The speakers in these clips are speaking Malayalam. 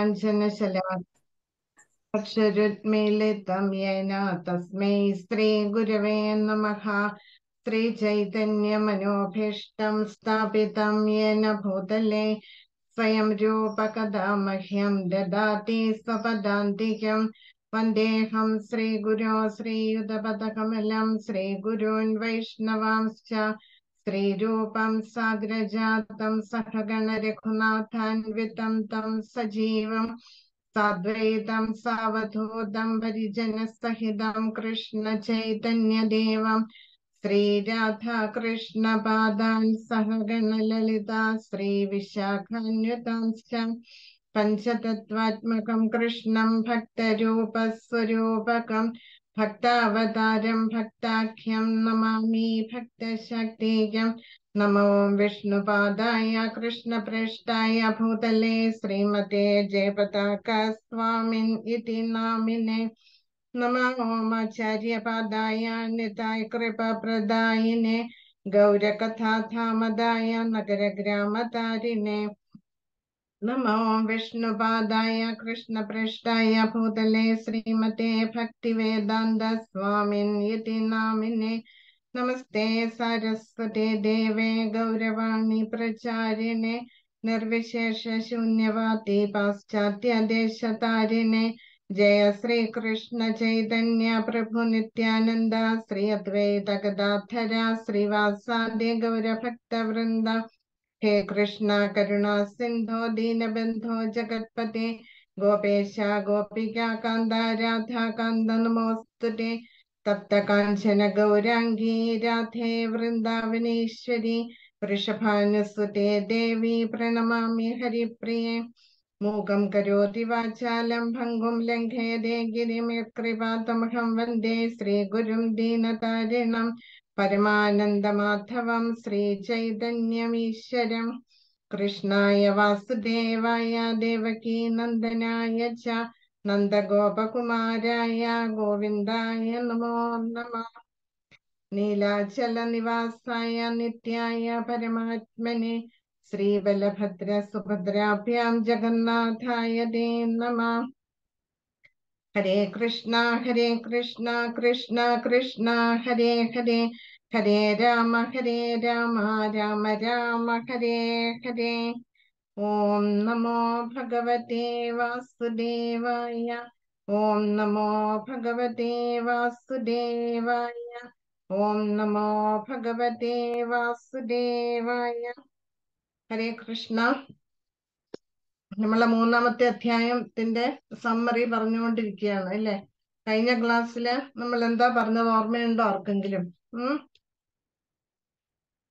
കാഞ്ചനശലാ അക്ഷരുത്മേലിതം യേന തസ്മൈ സ്ത്രീ ഗുരവേ നമഃ സ്ത്രീ ചൈതന്യമനോഭീഷ്ടം സ്ഥാപിതം യേന ഭൂതലേ. സ്വയം രൂപകഥാ മഹ്യം ദദാതി സ്വപദാന്തികം. വന്ദേഹം ശ്രീഗുരോ ശ്രീയുതപദകമലം ഗുരുൻ വൈഷ്ണവാംശ്ച. श्रीरूपं साग्रजातं सहगणरघुनाथान्वितं तं सजीवं साद्वैतं सावधूतं परिजनसहितं कृष्णचैतन्यदेवं श्रीराधाकृष्णपादान् सहगणललिता श्रीविशाखान्वितांश्च पञ्चतत्त्वात्मकं कृष्णं भक्तरूपस्वरूपकं भक्तावतारं भक्ताख्यं नमामि भक्तशक्तिकं नमो विष्णुपादाय कृष्णप्रेष्ठाय भूतले श्रीमते जयपताका स्वामिन् इति नामिने। नमो आचार्यपादाय निताय कृपाप्रदायिने। गौरकथाधामदाय नगरग्रामतारिणे। नमो विष्णुपादाय कृष्णपृष्ठाय भूतले श्रीमते इति नामिने। नमस्ते सरस्वते देवे गौरवाणी प्रचारिणे निर्विशेषशून्यवादी पाश्चात्यदेशतारिणे जय श्रीकृष्ण चैतन्य प्रभु नित्यानन्द श्री अद्वैत गदाधर, श्रीवासादि गौरभक्तवृन्द। हे कृष्ण, करुणा, सिन्धो, दीनबन्धो, जगत्पते। गोपेश, गोपिका कान्द राधा कान्द नमोऽस्तु ते तप्त काञ्चन गौराङ्गी, राधे, वृन्दावनेश्वरी। वृषभानुसुते, देवी प्रणमा हरिप्रिये। मूकं करोति वाचालं, भङ्गुं लङ्घयते गिरिमिकृपातमहं वंदे। श्रीगुरुं പരമാനന്ദമാധവം ശ്രീചൈതന്യമീശ്വരം. കൃഷ്ണായ വാസുദേവായ ദേവകീ നന്ദനായ ച നന്ദഗോപകുമാരായ ഗോവിന്ദായ നമോ നമ. നീലാചലനിവാസായ നിത്യായ പരമാത്മനെ ശ്രീവല്ലഭദ്ര സുഭദ്രാഭ്യാം ജഗന്നാഥായ ദേ നമ. ഹരേ കൃഷ്ണ ഹരേ കൃഷ്ണ കൃഷ്ണ കൃഷ്ണ ഹരേ ഹരേ. ഹരേ രാമ ഹരേ രാമ രാമ രാമ ഹരേ ഹരേ. ഓം നമോ ഭഗവതേ വാസുദേവായ ഓം നമോ ഭഗവതേ വാസുദേവായ ഓം നമോ ഭഗവതേ വാസുദേവായ. ഹരേ കൃഷ്ണ. നമ്മളെ മൂന്നാമത്തെ അധ്യായത്തിന്റെ സമ്മറി പറഞ്ഞുകൊണ്ടിരിക്കുകയാണ് അല്ലേ? കഴിഞ്ഞ ക്ലാസ്സിൽ നമ്മൾ എന്താ പറഞ്ഞത്? ഓർമ്മയുണ്ടോ ആർക്കെങ്കിലും? ഉം?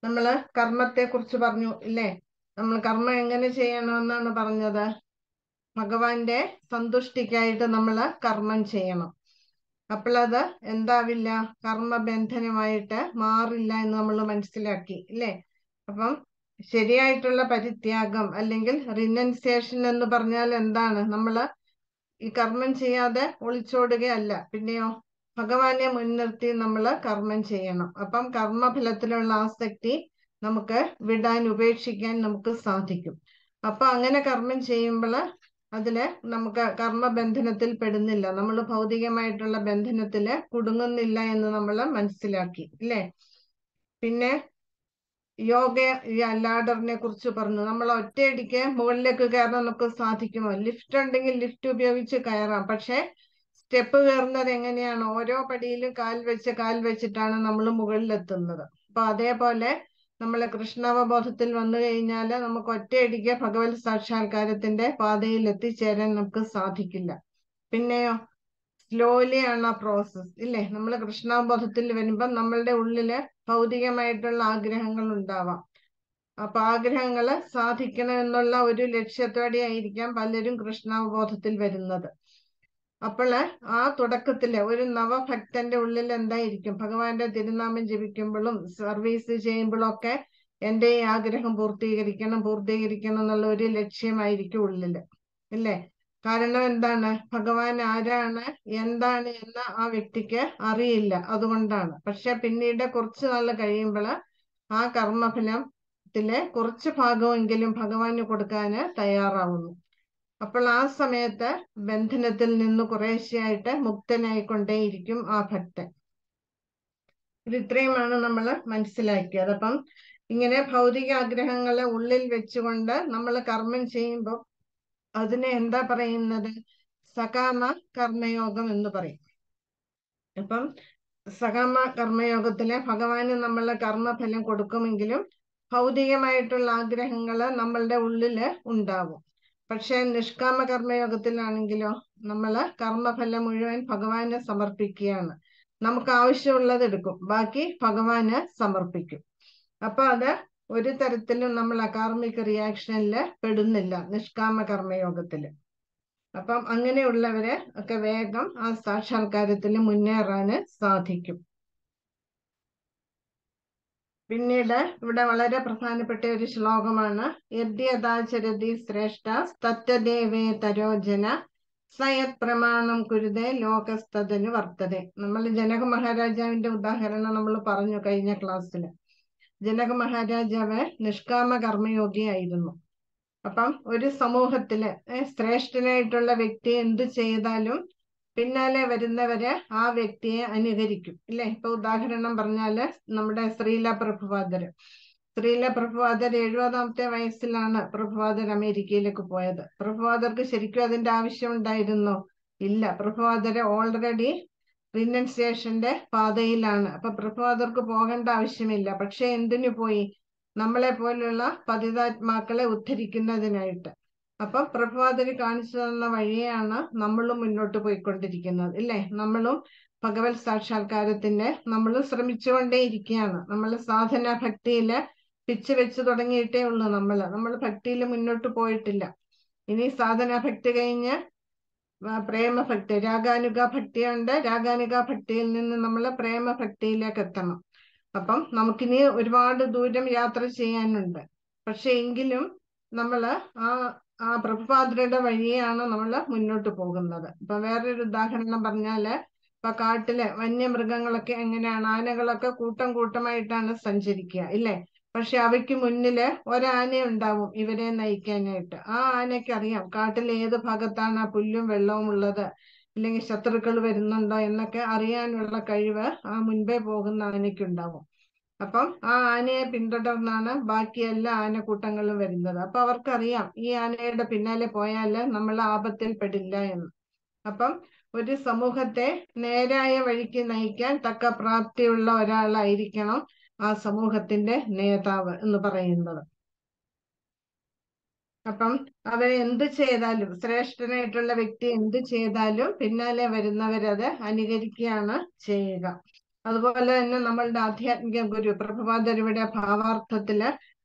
നമ്മൾ കർമ്മത്തെ കുറിച്ച് പറഞ്ഞു ഇല്ലേ? നമ്മൾ കർമ്മം എങ്ങനെ ചെയ്യണമെന്നാണ് പറഞ്ഞത്? ഭഗവാന്റെ സന്തുഷ്ടിക്കായിട്ട് നമ്മൾ കർമ്മം ചെയ്യണം. അപ്പോഴത് എന്താവില്ല? കർമ്മബന്ധനമായിട്ട് മാറില്ല എന്ന് നമ്മൾ മനസ്സിലാക്കി ഇല്ലേ? അപ്പം ശരിയായിട്ടുള്ള പരിത്യാഗം അല്ലെങ്കിൽ റിനൻസിയേഷൻ എന്ന് പറഞ്ഞാൽ എന്താണ്? നമ്മൾ ഈ കർമ്മം ചെയ്യാതെ ഒളിച്ചോടുകയല്ല. പിന്നെയോ? ഭഗവാനെ മുൻനിർത്തി നമ്മൾ കർമ്മം ചെയ്യണം. അപ്പം കർമ്മഫലത്തിലുള്ള ആസക്തി നമുക്ക് വിടാൻ ഉപേക്ഷിക്കാൻ നമുക്ക് സാധിക്കും. അപ്പൊ അങ്ങനെ കർമ്മം ചെയ്യുമ്പോൾ അതിൽ നമുക്ക് കർമ്മബന്ധനത്തിൽ പെടുന്നില്ല. നമ്മൾ ഭൗതികമായിട്ടുള്ള ബന്ധനത്തിൽ കുടുങ്ങുന്നില്ല എന്ന് നമ്മൾ മനസ്സിലാക്കി ഇല്ലേ? പിന്നെ യോഗ ലാഡറിനെ കുറിച്ച് പറഞ്ഞു. നമ്മൾ ഒറ്റയടിക്ക് മുകളിലേക്ക് കയറാൻ നമുക്ക് സാധിക്കുമോ? ലിഫ്റ്റ് ഉണ്ടെങ്കിൽ ലിഫ്റ്റ് ഉപയോഗിച്ച് കയറാം. പക്ഷെ സ്റ്റെപ്പ് കയറുന്നത് എങ്ങനെയാണ്? ഓരോ പടിയിലും കാൽ വെച്ച് കാൽ വെച്ചിട്ടാണ് നമ്മൾ മുകളിലെത്തുന്നത്. അപ്പൊ അതേപോലെ നമ്മളെ കൃഷ്ണാവബോധത്തിൽ വന്നു കഴിഞ്ഞാൽ നമുക്ക് ഒറ്റയടിക്ക് ഭഗവത് സാക്ഷാത്കാരത്തിന്റെ പാതയിൽ എത്തിച്ചേരാൻ നമുക്ക് സാധിക്കില്ല. പിന്നെയോ? സ്ലോലി ആണ് ആ പ്രോസസ് ഇല്ലേ? നമ്മൾ കൃഷ്ണാബോധത്തിൽ വരുമ്പം നമ്മളുടെ ഉള്ളിൽ ഭൗതികമായിട്ടുള്ള ആഗ്രഹങ്ങൾ ഉണ്ടാവാം. അപ്പൊ ആഗ്രഹങ്ങൾ സാധിക്കണം എന്നുള്ള ഒരു ലക്ഷ്യത്തോടെ ആയിരിക്കാം പലരും കൃഷ്ണാവബോധത്തിൽ വരുന്നത്. അപ്പോൾ ആ തുടക്കത്തിൽ ഒരു നവഭക്തന്റെ ഉള്ളിൽ എന്തായിരിക്കും ഭഗവാന്റെ തിരുനാമം ജപിക്കുമ്പോഴും സർവീസ് ചെയ്യുമ്പോഴും ഒക്കെ എന്റെ ഈ ആഗ്രഹം പൂർത്തീകരിക്കണം പൂർത്തീകരിക്കണം എന്നുള്ള ഒരു ലക്ഷ്യമായിരിക്കും ഉള്ളിൽ. അല്ലേ കാരണം എന്താണ്? ഭഗവാൻ ആരാണ് എന്താണ് എന്ന് ആ വ്യക്തിക്ക് അറിയില്ല അതുകൊണ്ടാണ്. പക്ഷെ പിന്നീട് കുറച്ച് നാൾ കഴിയുമ്പോൾ ആ കർമ്മഫലത്തിലെ കുറച്ച് ഭാഗമെങ്കിലും ഭഗവാന് കൊടുക്കാന് തയ്യാറാവുന്നു. അപ്പോൾ ആ സമയത്ത് ബന്ധനത്തിൽ നിന്ന് കുറേശ്ശെയായിട്ട് മുക്തനായിക്കൊണ്ടേയിരിക്കും ആ ഭക്തൻ. ഇത് ഇത്രയുമാണ് നമ്മൾ മനസ്സിലാക്കിയത്. അപ്പം ഇങ്ങനെ ഭൗതിക ആഗ്രഹങ്ങളെ ഉള്ളിൽ വെച്ചുകൊണ്ട് നമ്മൾ കർമ്മം ചെയ്യുമ്പോൾ അതിനെ എന്താ പറയുന്നത്? സകാമ കർമ്മയോഗം എന്ന് പറയും. അപ്പം സകാമ കർമ്മയോഗത്തിലെ ഭഗവാന് നമ്മൾ കർമ്മഫലം കൊടുക്കുമെങ്കിലും ഭൗതികമായിട്ടുള്ള ആഗ്രഹങ്ങൾ നമ്മളുടെ ഉള്ളിൽ ഉണ്ടാവും. പക്ഷെ നിഷ്കാമ കർമ്മയോഗത്തിലാണെങ്കിലോ നമ്മൾ കർമ്മഫലം മുഴുവൻ ഭഗവാന് സമർപ്പിക്കുകയാണ്. നമുക്ക് ആവശ്യമുള്ളത് എടുക്കും. ബാക്കി ഭഗവാന് സമർപ്പിക്കും. അപ്പൊ അത് ഒരു തരത്തിലും നമ്മൾ അകാർമിക റിയാക്ഷനിൽ പെടുന്നില്ല നിഷ്കാമ കർമ്മയോഗത്തിൽ അപ്പം അങ്ങനെയുള്ളവരെ ഒക്കെ വേഗം ആ സാക്ഷാത്കാരത്തിൽ മുന്നേറാന് സാധിക്കും. പിന്നീട് ഇവിടെ വളരെ പ്രധാനപ്പെട്ട ഒരു ശ്ലോകമാണ് യദ്യഥാചരതി ശ്രേഷ്ഠ തത്വദേവേ തരോജന സയത് പ്രമാണം കുരുതേ ലോകസ്ഥതന് വർത്തതേ നമ്മൾ ജനക മഹാരാജാവിന്റെ ഉദാഹരണം നമ്മൾ പറഞ്ഞു കഴിഞ്ഞ ക്ലാസ്സിൽ. ജനക മഹാരാജാവ് നിഷ്കാമ കർമ്മയോഗിയായിരുന്നു. അപ്പം ഒരു സമൂഹത്തിൽ ശ്രേഷ്ഠനായിട്ടുള്ള വ്യക്തി എന്തു ചെയ്താലും പിന്നാലെ വരുന്നവര് ആ വ്യക്തിയെ അനുകരിക്കും. ഇല്ലേ? ഇപ്പൊ ഉദാഹരണം പറഞ്ഞാൽ നമ്മുടെ ശ്രീല പ്രഭുപാദര്. ശ്രീല പ്രഭുവാദർ എഴുപതാമത്തെ വയസ്സിലാണ് പ്രഭുവാദർ അമേരിക്കയിലേക്ക് പോയത്. പ്രഭുവാദർക്ക് ശരിക്കും അതിന്റെ ആവശ്യം ഉണ്ടായിരുന്നോ? ഇല്ല. പ്രഭുവാദര് ഓൾറെഡി റിനൻസിയേഷന്റെ പാതയിലാണ്. അപ്പൊ പ്രഭുവാദർക്ക് പോകേണ്ട ആവശ്യമില്ല. പക്ഷെ എന്തിനു പോയി? നമ്മളെ പോലുള്ള പതിതാത്മാക്കളെ ഉദ്ധരിക്കുന്നതിനായിട്ട്. അപ്പൊ പ്രഭാതന് കാണിച്ചു തന്ന വഴിയാണ് നമ്മളും മുന്നോട്ട് പോയിക്കൊണ്ടിരിക്കുന്നത് ഇല്ലേ? നമ്മളും ഭഗവത് സാക്ഷാത്കാരത്തിന്റെ നമ്മൾ ശ്രമിച്ചുകൊണ്ടേ ഇരിക്കുകയാണ് നമ്മൾ സാധന ഭക്തിയിൽ പിച്ച് വെച്ച് തുടങ്ങിയിട്ടേ ഉള്ളൂ നമ്മൾ നമ്മൾ ഭക്തിയിൽ മുന്നോട്ട് പോയിട്ടില്ല. ഇനി സാധന ഭക്തി കഴിഞ്ഞ് പ്രേമഭക്തി രാഗാനുഗ ഭക്തിയുണ്ട്. രാഗാനുഗ ഭക്തിയിൽ നിന്ന് നമ്മൾ പ്രേമഭക്തിയിലേക്ക് എത്തണം. അപ്പം നമുക്കിനി ഒരുപാട് ദൂരം യാത്ര ചെയ്യാനുണ്ട്. പക്ഷെ എങ്കിലും നമ്മൾ ആ ആ പ്രഭുപാദരുടെ വഴിയാണ് നമ്മൾ മുന്നോട്ട് പോകുന്നത്. ഇപ്പൊ വേറൊരു ഉദാഹരണം പറഞ്ഞാൽ ഇപ്പൊ കാട്ടിലെ വന്യമൃഗങ്ങളൊക്കെ എങ്ങനെയാണ്? ആനകളൊക്കെ കൂട്ടം കൂട്ടമായിട്ടാണ് സഞ്ചരിക്കുക ഇല്ലേ? പക്ഷെ അവയ്ക്ക് മുന്നിൽ ഒരാന ഉണ്ടാവും ഇവരെ നയിക്കാനായിട്ട്. ആ ആനയ്ക്ക് അറിയാം കാട്ടിൽ ഏത് ഭാഗത്താണ് ആ പുല്ലും വെള്ളവും ഉള്ളത്? അല്ലെങ്കിൽ ശത്രുക്കൾ വരുന്നുണ്ടോ? എന്നൊക്കെ അറിയാനുള്ള കഴിവ് ആ മുൻപേ പോകുന്ന ആനയ്ക്കുണ്ടാവും. അപ്പം ആ ആനയെ പിന്തുടർന്നാണ് ബാക്കി എല്ലാ ആനക്കൂട്ടങ്ങളും വരുന്നത്. അപ്പൊ അവർക്കറിയാം ഈ ആനയുടെ പിന്നാലെ പോയാൽ നമ്മൾ ആപത്തിൽ പെടില്ല എന്ന്. അപ്പം ഒരു സമൂഹത്തെ നേരായ വഴിക്ക് നയിക്കാൻ തക്ക പ്രാപ്തിയുള്ള ഒരാളായിരിക്കണം ആ സമൂഹത്തിന്റെ നേതാവ് എന്ന് പറയുന്നത്. അപ്പം അവർ എന്ത് ചെയ്താലും ശ്രേഷ്ഠനായിട്ടുള്ള വ്യക്തി എന്ത് ചെയ്താലും പിന്നാലെ വരുന്നവരത് അനുകരിക്കുകയാണ് ചെയ്യുക. അതുപോലെ തന്നെ നമ്മളുടെ ആധ്യാത്മിക ഗുരു പ്രഭുപാദരുടെ ഭാവാർത്ഥത്തിൽ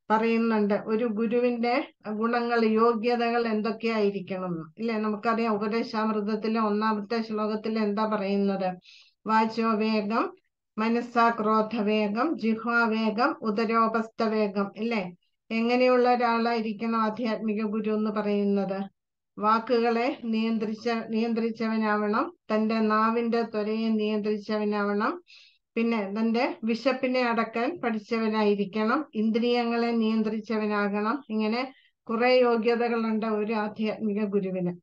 പറയുന്നുണ്ട് ഒരു ഗുരുവിന്റെ ഗുണങ്ങൾ യോഗ്യതകൾ എന്തൊക്കെയായിരിക്കണം? ഇല്ലേ? നമുക്കറിയാം ഉപദേശാമൃതത്തിലെ ഒന്നാമത്തെ ശ്ലോകത്തിൽ എന്താ പറയുന്നത്? വാചോ വേഗം മനസ്സാ ക്രോധവേഗം ജിഹ്വാവേഗം ഉദരോപസ്ഥവേഗം ഇല്ലേ? എങ്ങനെയുള്ള ഒരാളായിരിക്കണം ആധ്യാത്മിക ഗുരു എന്ന് പറയുന്നത്? വാക്കുകളെ നിയന്ത്രിച്ച നിയന്ത്രിച്ചവനാവണം തന്റെ നാവിന്റെ ത്വരയെ നിയന്ത്രിച്ചവനാവണം പിന്നെ തന്റെ വിശപ്പിനെ അടക്കാൻ പഠിച്ചവനായിരിക്കണം. ഇന്ദ്രിയങ്ങളെ നിയന്ത്രിച്ചവനാകണം. ഇങ്ങനെ കുറെ യോഗ്യതകളുണ്ട് ഒരു ആധ്യാത്മിക ഗുരുവിന്.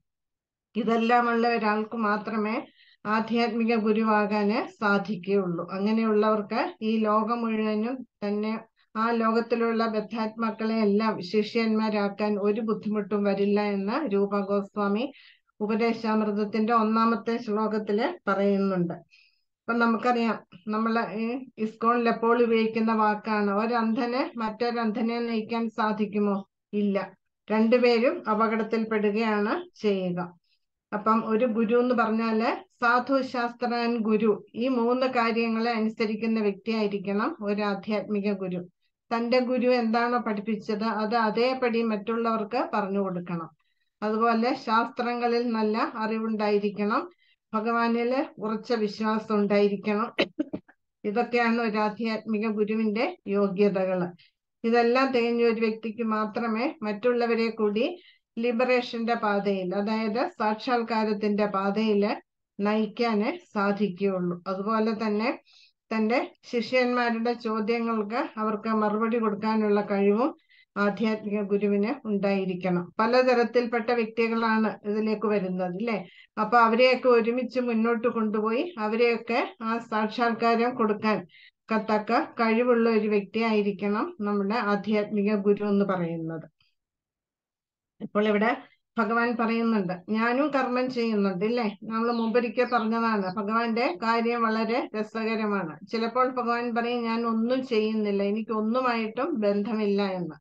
ഇതെല്ലാം ഉള്ള ഒരാൾക്ക് മാത്രമേ ആധ്യാത്മിക ഗുരുവാകാന് സാധിക്കുകയുള്ളൂ. അങ്ങനെയുള്ളവർക്ക് ഈ ലോകം മുഴുവനും തന്നെ ആ ലോകത്തിലുള്ള ബദ്ധാത്മാക്കളെ എല്ലാം ശിഷ്യന്മാരാക്കാൻ ഒരു ബുദ്ധിമുട്ടും വരില്ല എന്ന് രൂപ ഗോസ്വാമി ഉപദേശാമൃതത്തിന്റെ ഒന്നാമത്തെ ശ്ലോകത്തിൽ പറയുന്നുണ്ട്. അപ്പൊ നമുക്കറിയാം നമ്മൾ ഈ ഇസ്കോണിൽ എപ്പോൾ ഉപയോഗിക്കുന്ന വാക്കാണ്. ഒരന്ധനെ മറ്റൊരന്ധനെ നയിക്കാൻ സാധിക്കുമോ? ഇല്ല. രണ്ടുപേരും അപകടത്തിൽപ്പെടുകയാണ് ചെയ്യുക. അപ്പം ഒരു ഗുരു എന്ന് പറഞ്ഞാൽ സാധു ശാസ്ത്രൻ ഗുരു. ഈ മൂന്ന് കാര്യങ്ങളെ അനുസരിക്കുന്ന വ്യക്തിയായിരിക്കണം ഒരു ആധ്യാത്മിക ഗുരു. തന്റെ ഗുരു എന്താണോ പഠിപ്പിച്ചത് അത് അതേപടി മറ്റുള്ളവർക്ക് പറഞ്ഞു കൊടുക്കണം. അതുപോലെ ശാസ്ത്രങ്ങളിൽ നല്ല അറിവുണ്ടായിരിക്കണം. ഭഗവാനിൽ ഉറച്ച വിശ്വാസം ഉണ്ടായിരിക്കണം. ഇതൊക്കെയാണ് ഒരു ആധ്യാത്മിക ഗുരുവിന്റെ യോഗ്യതകൾ ഇതെല്ലാം തികഞ്ഞ ഒരു വ്യക്തിക്ക് മാത്രമേ മറ്റുള്ളവരെ കൂടി ലിബറേഷന്റെ പാതയിൽ അതായത് സാക്ഷാത്കാരത്തിന്റെ പാതയിൽ നയിക്കാൻ സാധിക്കുകയുള്ളൂ. അതുപോലെ തന്നെ തന്റെ ശിഷ്യന്മാരുടെ ചോദ്യങ്ങൾക്ക് അവർക്ക് മറുപടി കൊടുക്കാനുള്ള കഴിവും ആധ്യാത്മിക ഗുരുവിന് ഉണ്ടായിരിക്കണം. പലതരത്തിൽപ്പെട്ട വ്യക്തികളാണ് ഇതിലേക്ക് വരുന്നത് അല്ലേ? അപ്പൊ അവരെയൊക്കെ ഒരുമിച്ച് മുന്നോട്ട് കൊണ്ടുപോയി അവരെയൊക്കെ ആ സാക്ഷാത്കാരം കൊടുക്കാൻ കത്തക്ക കഴിവുള്ള ഒരു വ്യക്തിയായിരിക്കണം നമ്മുടെ ആധ്യാത്മിക ഗുരു എന്ന് പറയുന്നത്. ഇപ്പോൾ ഇവിടെ ഭഗവാൻ പറയുന്നുണ്ട് ഞാനും കർമ്മം ചെയ്യുന്നുണ്ട് ഇല്ലേ? നമ്മൾ മുമ്പൊരിക്കൽ പറഞ്ഞതാണ് ഭഗവാന്റെ കാര്യം വളരെ രസകരമാണ്. ചിലപ്പോൾ ഭഗവാൻ പറയും ഞാൻ ഒന്നും ചെയ്യുന്നില്ല എനിക്ക് ഒന്നുമായിട്ടും ബന്ധമില്ല എന്ന്.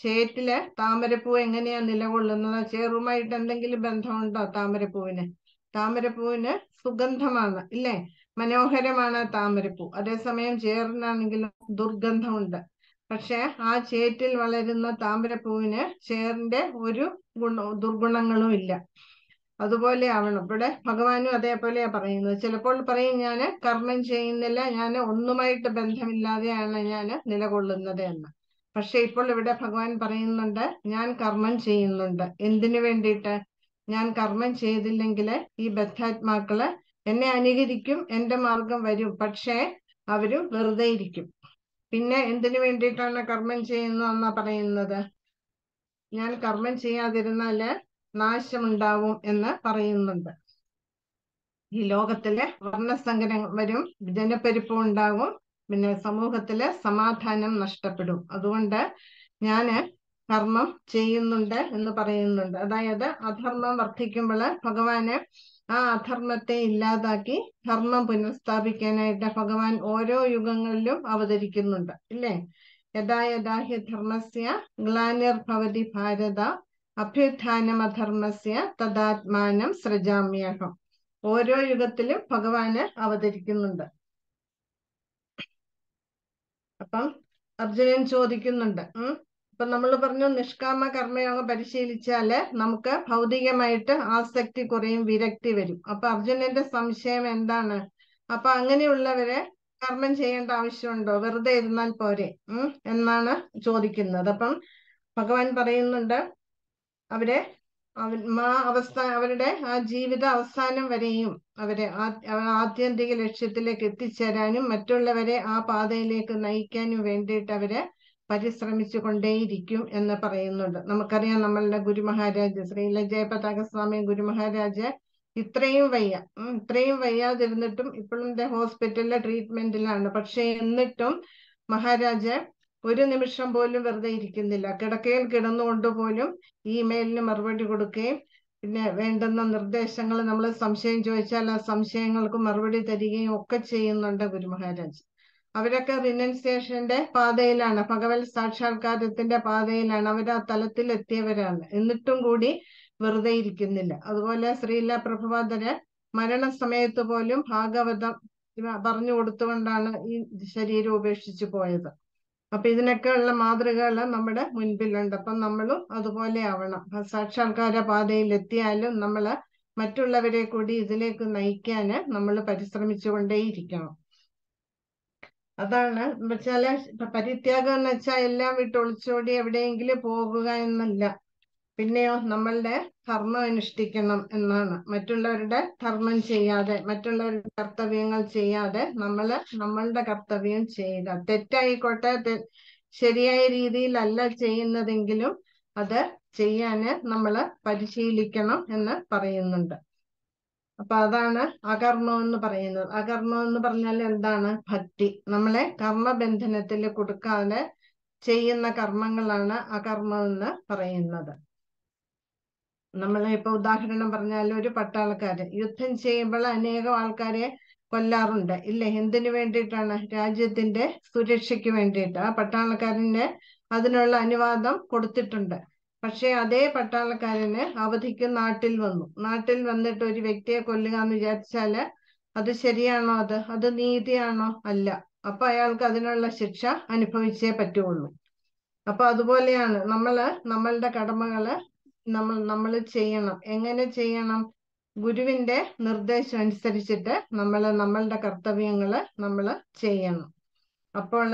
ചേറ്റിൽ താമരപ്പൂ എങ്ങനെയാ നിലകൊള്ളുന്നത്? ചേറുമായിട്ട് എന്തെങ്കിലും ബന്ധമുണ്ടോ താമരപ്പൂവിന്? താമരപ്പൂവിന് സുഗന്ധമാണ് ഇല്ലേ? മനോഹരമാണ് താമരപ്പൂ. അതേസമയം ചേറിനാണെങ്കിലും ദുർഗന്ധമുണ്ട്. പക്ഷെ ആ ചേറ്റിൽ വളരുന്ന താമരപ്പൂവിന് ചേറിന്റെ ഒരു ഗുണ ദുർഗുണങ്ങളും ഇല്ല. അതുപോലെ ആവണം. ഇവിടെ ഭഗവാനും അതേപോലെയാ പറയുന്നത്. ചിലപ്പോൾ പറയും ഞാൻ കർമ്മം ചെയ്യുന്നില്ല ഞാൻ ഒന്നുമായിട്ട് ബന്ധമില്ലാതെയാണ് ഞാൻ നിലകൊള്ളുന്നത് എന്ന്. പക്ഷെ ഇപ്പോൾ ഇവിടെ ഭഗവാൻ പറയുന്നുണ്ട് ഞാൻ കർമ്മം ചെയ്യുന്നുണ്ട്. എന്തിനു വേണ്ടിയിട്ട്? ഞാൻ കർമ്മം ചെയ്തില്ലെങ്കിൽ ഈ ബദ്ധാത്മാക്കൾ എന്നെ അനുകരിക്കും എന്റെ മാർഗം വരും. പക്ഷേ അവർ വെറുതെ ഇരിക്കും. പിന്നെ എന്തിനു വേണ്ടിയിട്ടാണ് കർമ്മം ചെയ്യുന്നതെന്നാ പറയുന്നത്? ഞാൻ കർമ്മം ചെയ്യാതിരുന്നാൽ നാശമുണ്ടാവും എന്ന് പറയുന്നുണ്ട്. ഈ ലോകത്തിലെ വർണസങ്കരം വരും ജനപ്പെരുപ്പം ഉണ്ടാകും പിന്നെ സമൂഹത്തിലെ സമാധാനം നഷ്ടപ്പെടും. അതുകൊണ്ട് ഞാൻ കർമ്മം ചെയ്യുന്നുണ്ട് എന്ന് പറയുന്നുണ്ട്. അതായത് അധർമ്മം വർദ്ധിക്കുമ്പോൾ ഭഗവാന് ആ അധർമ്മത്തെ ഇല്ലാതാക്കി ധർമ്മം പുനഃസ്ഥാപിക്കാനായിട്ട് ഭഗവാൻ ഓരോ യുഗങ്ങളിലും അവതരിക്കുന്നുണ്ട്. ഇല്ലേ? യഥാ യഥാഹ്യ ഹി ധർമ്മസ്യ ഗ്ലാനിർഭവതി ഭാരത അഭ്യുത്ഥാനമധർമ്മസ്യ തദാത്മാനം സൃജാമ്യഹം. ഓരോ യുഗത്തിലും ഭഗവാന് അവതരിക്കുന്നുണ്ട്. അപ്പം അർജുനൻ ചോദിക്കുന്നുണ്ട് ഇപ്പൊ നമ്മൾ പറഞ്ഞു നിഷ്കാമ കർമ്മയോഗം പരിശീലിച്ചാൽ നമുക്ക് ഭൗതികമായിട്ട് ആസക്തി കുറയും വിരക്തി വരും. അപ്പൊ അർജുനന്റെ സംശയം എന്താണ്? അപ്പൊ അങ്ങനെയുള്ളവരെ കർമ്മം ചെയ്യേണ്ട ആവശ്യമുണ്ടോ? വെറുതെ ഇരുന്നാൽ പോരെ എന്നാണ് ചോദിക്കുന്നത്. അപ്പം ഭഗവാൻ പറയുന്നുണ്ട് അവരെ ആ അവസ്ഥ അവരുടെ ആ ജീവിത അവസാനം വരെയും അവരെ ആത്യന്തിക ലക്ഷ്യത്തിലേക്ക് എത്തിച്ചേരാനും മറ്റുള്ളവരെ ആ പാതയിലേക്ക് നയിക്കാനും വേണ്ടിയിട്ട് അവർ പരിശ്രമിച്ചു കൊണ്ടേയിരിക്കും എന്ന് പറയുന്നുണ്ട്. നമുക്കറിയാം നമ്മളുടെ ഗുരു മഹാരാജ് ശ്രീല ജയപതാക സ്വാമി ഗുരു മഹാരാജ് ഇത്രയും വയ്യ ഇത്രയും വയ്യാതിരുന്നിട്ടും ഇപ്പോഴും ഹോസ്പിറ്റലിലെ ട്രീറ്റ്മെന്റിലാണ് പക്ഷെ എന്നിട്ടും മഹാരാജ് ഒരു നിമിഷം പോലും വെറുതെ ഇരിക്കുന്നില്ല. കിടക്കയിൽ കിടന്നുകൊണ്ട് പോലും ഇമെയിലിന് മറുപടി കൊടുക്കുകയും പിന്നെ വേണ്ടുന്ന നിർദ്ദേശങ്ങൾ നമ്മൾ സംശയം ചോദിച്ചാൽ ആ സംശയങ്ങൾക്ക് മറുപടി തരികയും ഒക്കെ ചെയ്യുന്നുണ്ട് ഗുരു മഹാരാജ് അവരൊക്കെ റിനൻസിയേഷന്റെ പാതയിലാണ്. ഭഗവത് സാക്ഷാത്കാരത്തിന്റെ പാതയിലാണ്. അവർ ആ തലത്തിൽ എത്തിയവരാണ് എന്നിട്ടും കൂടി വെറുതെ ഇരിക്കുന്നില്ല. അതുപോലെ ശ്രീല പ്രഭുപാദര് മരണസമയത്ത് പോലും ഭാഗവതം പറഞ്ഞു കൊടുത്തുകൊണ്ടാണ് ഈ ശരീരം ഉപേക്ഷിച്ചു പോയത്. അപ്പൊ ഇതിനൊക്കെയുള്ള മാതൃകകൾ നമ്മുടെ മുൻപിലുണ്ട്. അപ്പം നമ്മളും അതുപോലെ ആവണം. സാക്ഷാത്കാര പാതയിൽ എത്തിയാലും നമ്മൾ മറ്റുള്ളവരെ കൂടി ഇതിലേക്ക് നയിക്കാൻ നമ്മൾ പരിശ്രമിച്ചുകൊണ്ടേയിരിക്കണം. അതാണ് വെച്ചാൽ പരിത്യാഗം എന്ന് വെച്ചാൽ എല്ലാം വിട്ട് ഒളിച്ചോടി എവിടെയെങ്കിലും പോകുക എന്നല്ല. പിന്നെയോ നമ്മളുടെ ധർമ്മം അനുഷ്ഠിക്കണം എന്നാണ്. മറ്റുള്ളവരുടെ ധർമ്മം ചെയ്യാതെ മറ്റുള്ളവരുടെ കർത്തവ്യങ്ങൾ ചെയ്യാതെ നമ്മൾ നമ്മളുടെ കർത്തവ്യം ചെയ്യുക. തെറ്റായിക്കോട്ടെ ശരിയായ രീതിയിലല്ല ചെയ്യുന്നതെങ്കിലും അത് ചെയ്യാന് നമ്മൾ പരിശീലിക്കണം എന്ന് പറയുന്നുണ്ട്. അപ്പൊ അതാണ് അകർമ്മം എന്ന് പറയുന്നത്. അകർമ്മം എന്ന് പറഞ്ഞാൽ എന്താണ്? ഭക്തി. നമ്മളെ കർമ്മബന്ധനത്തിൽ കൊടുക്കാതെ ചെയ്യുന്ന കർമ്മങ്ങളാണ് അകർമ്മം എന്ന് പറയുന്നത്. നമ്മൾ ഇപ്പൊ ഉദാഹരണം പറഞ്ഞാൽ ഒരു പട്ടാളക്കാർ യുദ്ധം ചെയ്യുമ്പോൾ അനേകം ആൾക്കാരെ കൊല്ലാറുണ്ട്. ഇല്ല? എന്തിനു വേണ്ടിയിട്ടാണ്? രാജ്യത്തിന്റെ സുരക്ഷയ്ക്ക് വേണ്ടിയിട്ട്. ആ പട്ടാളക്കാരന് അതിനുള്ള അനുവാദം കൊടുത്തിട്ടുണ്ട്. പക്ഷെ അതേ പട്ടാളക്കാരന് അവധിക്ക് നാട്ടിൽ വന്നു. നാട്ടിൽ വന്നിട്ട് ഒരു വ്യക്തിയെ കൊല്ലുക എന്ന് വിചാരിച്ചാൽ അത് ശരിയാണോ അത്? അത് നീതിയാണോ? അല്ല. അപ്പൊ അയാൾക്ക് അതിനുള്ള ശിക്ഷ അനുഭവിച്ചേ പറ്റുള്ളൂ. അപ്പൊ അതുപോലെയാണ് നമ്മൾ നമ്മളുടെ കടമകൾ നമ്മൾ നമ്മൾ ചെയ്യണം. എങ്ങനെ ചെയ്യണം? ഗുരുവിന്റെ നിർദ്ദേശം അനുസരിച്ചിട്ട് നമ്മൾ നമ്മളുടെ കർത്തവ്യങ്ങൾ നമ്മൾ ചെയ്യണം. അപ്പോൾ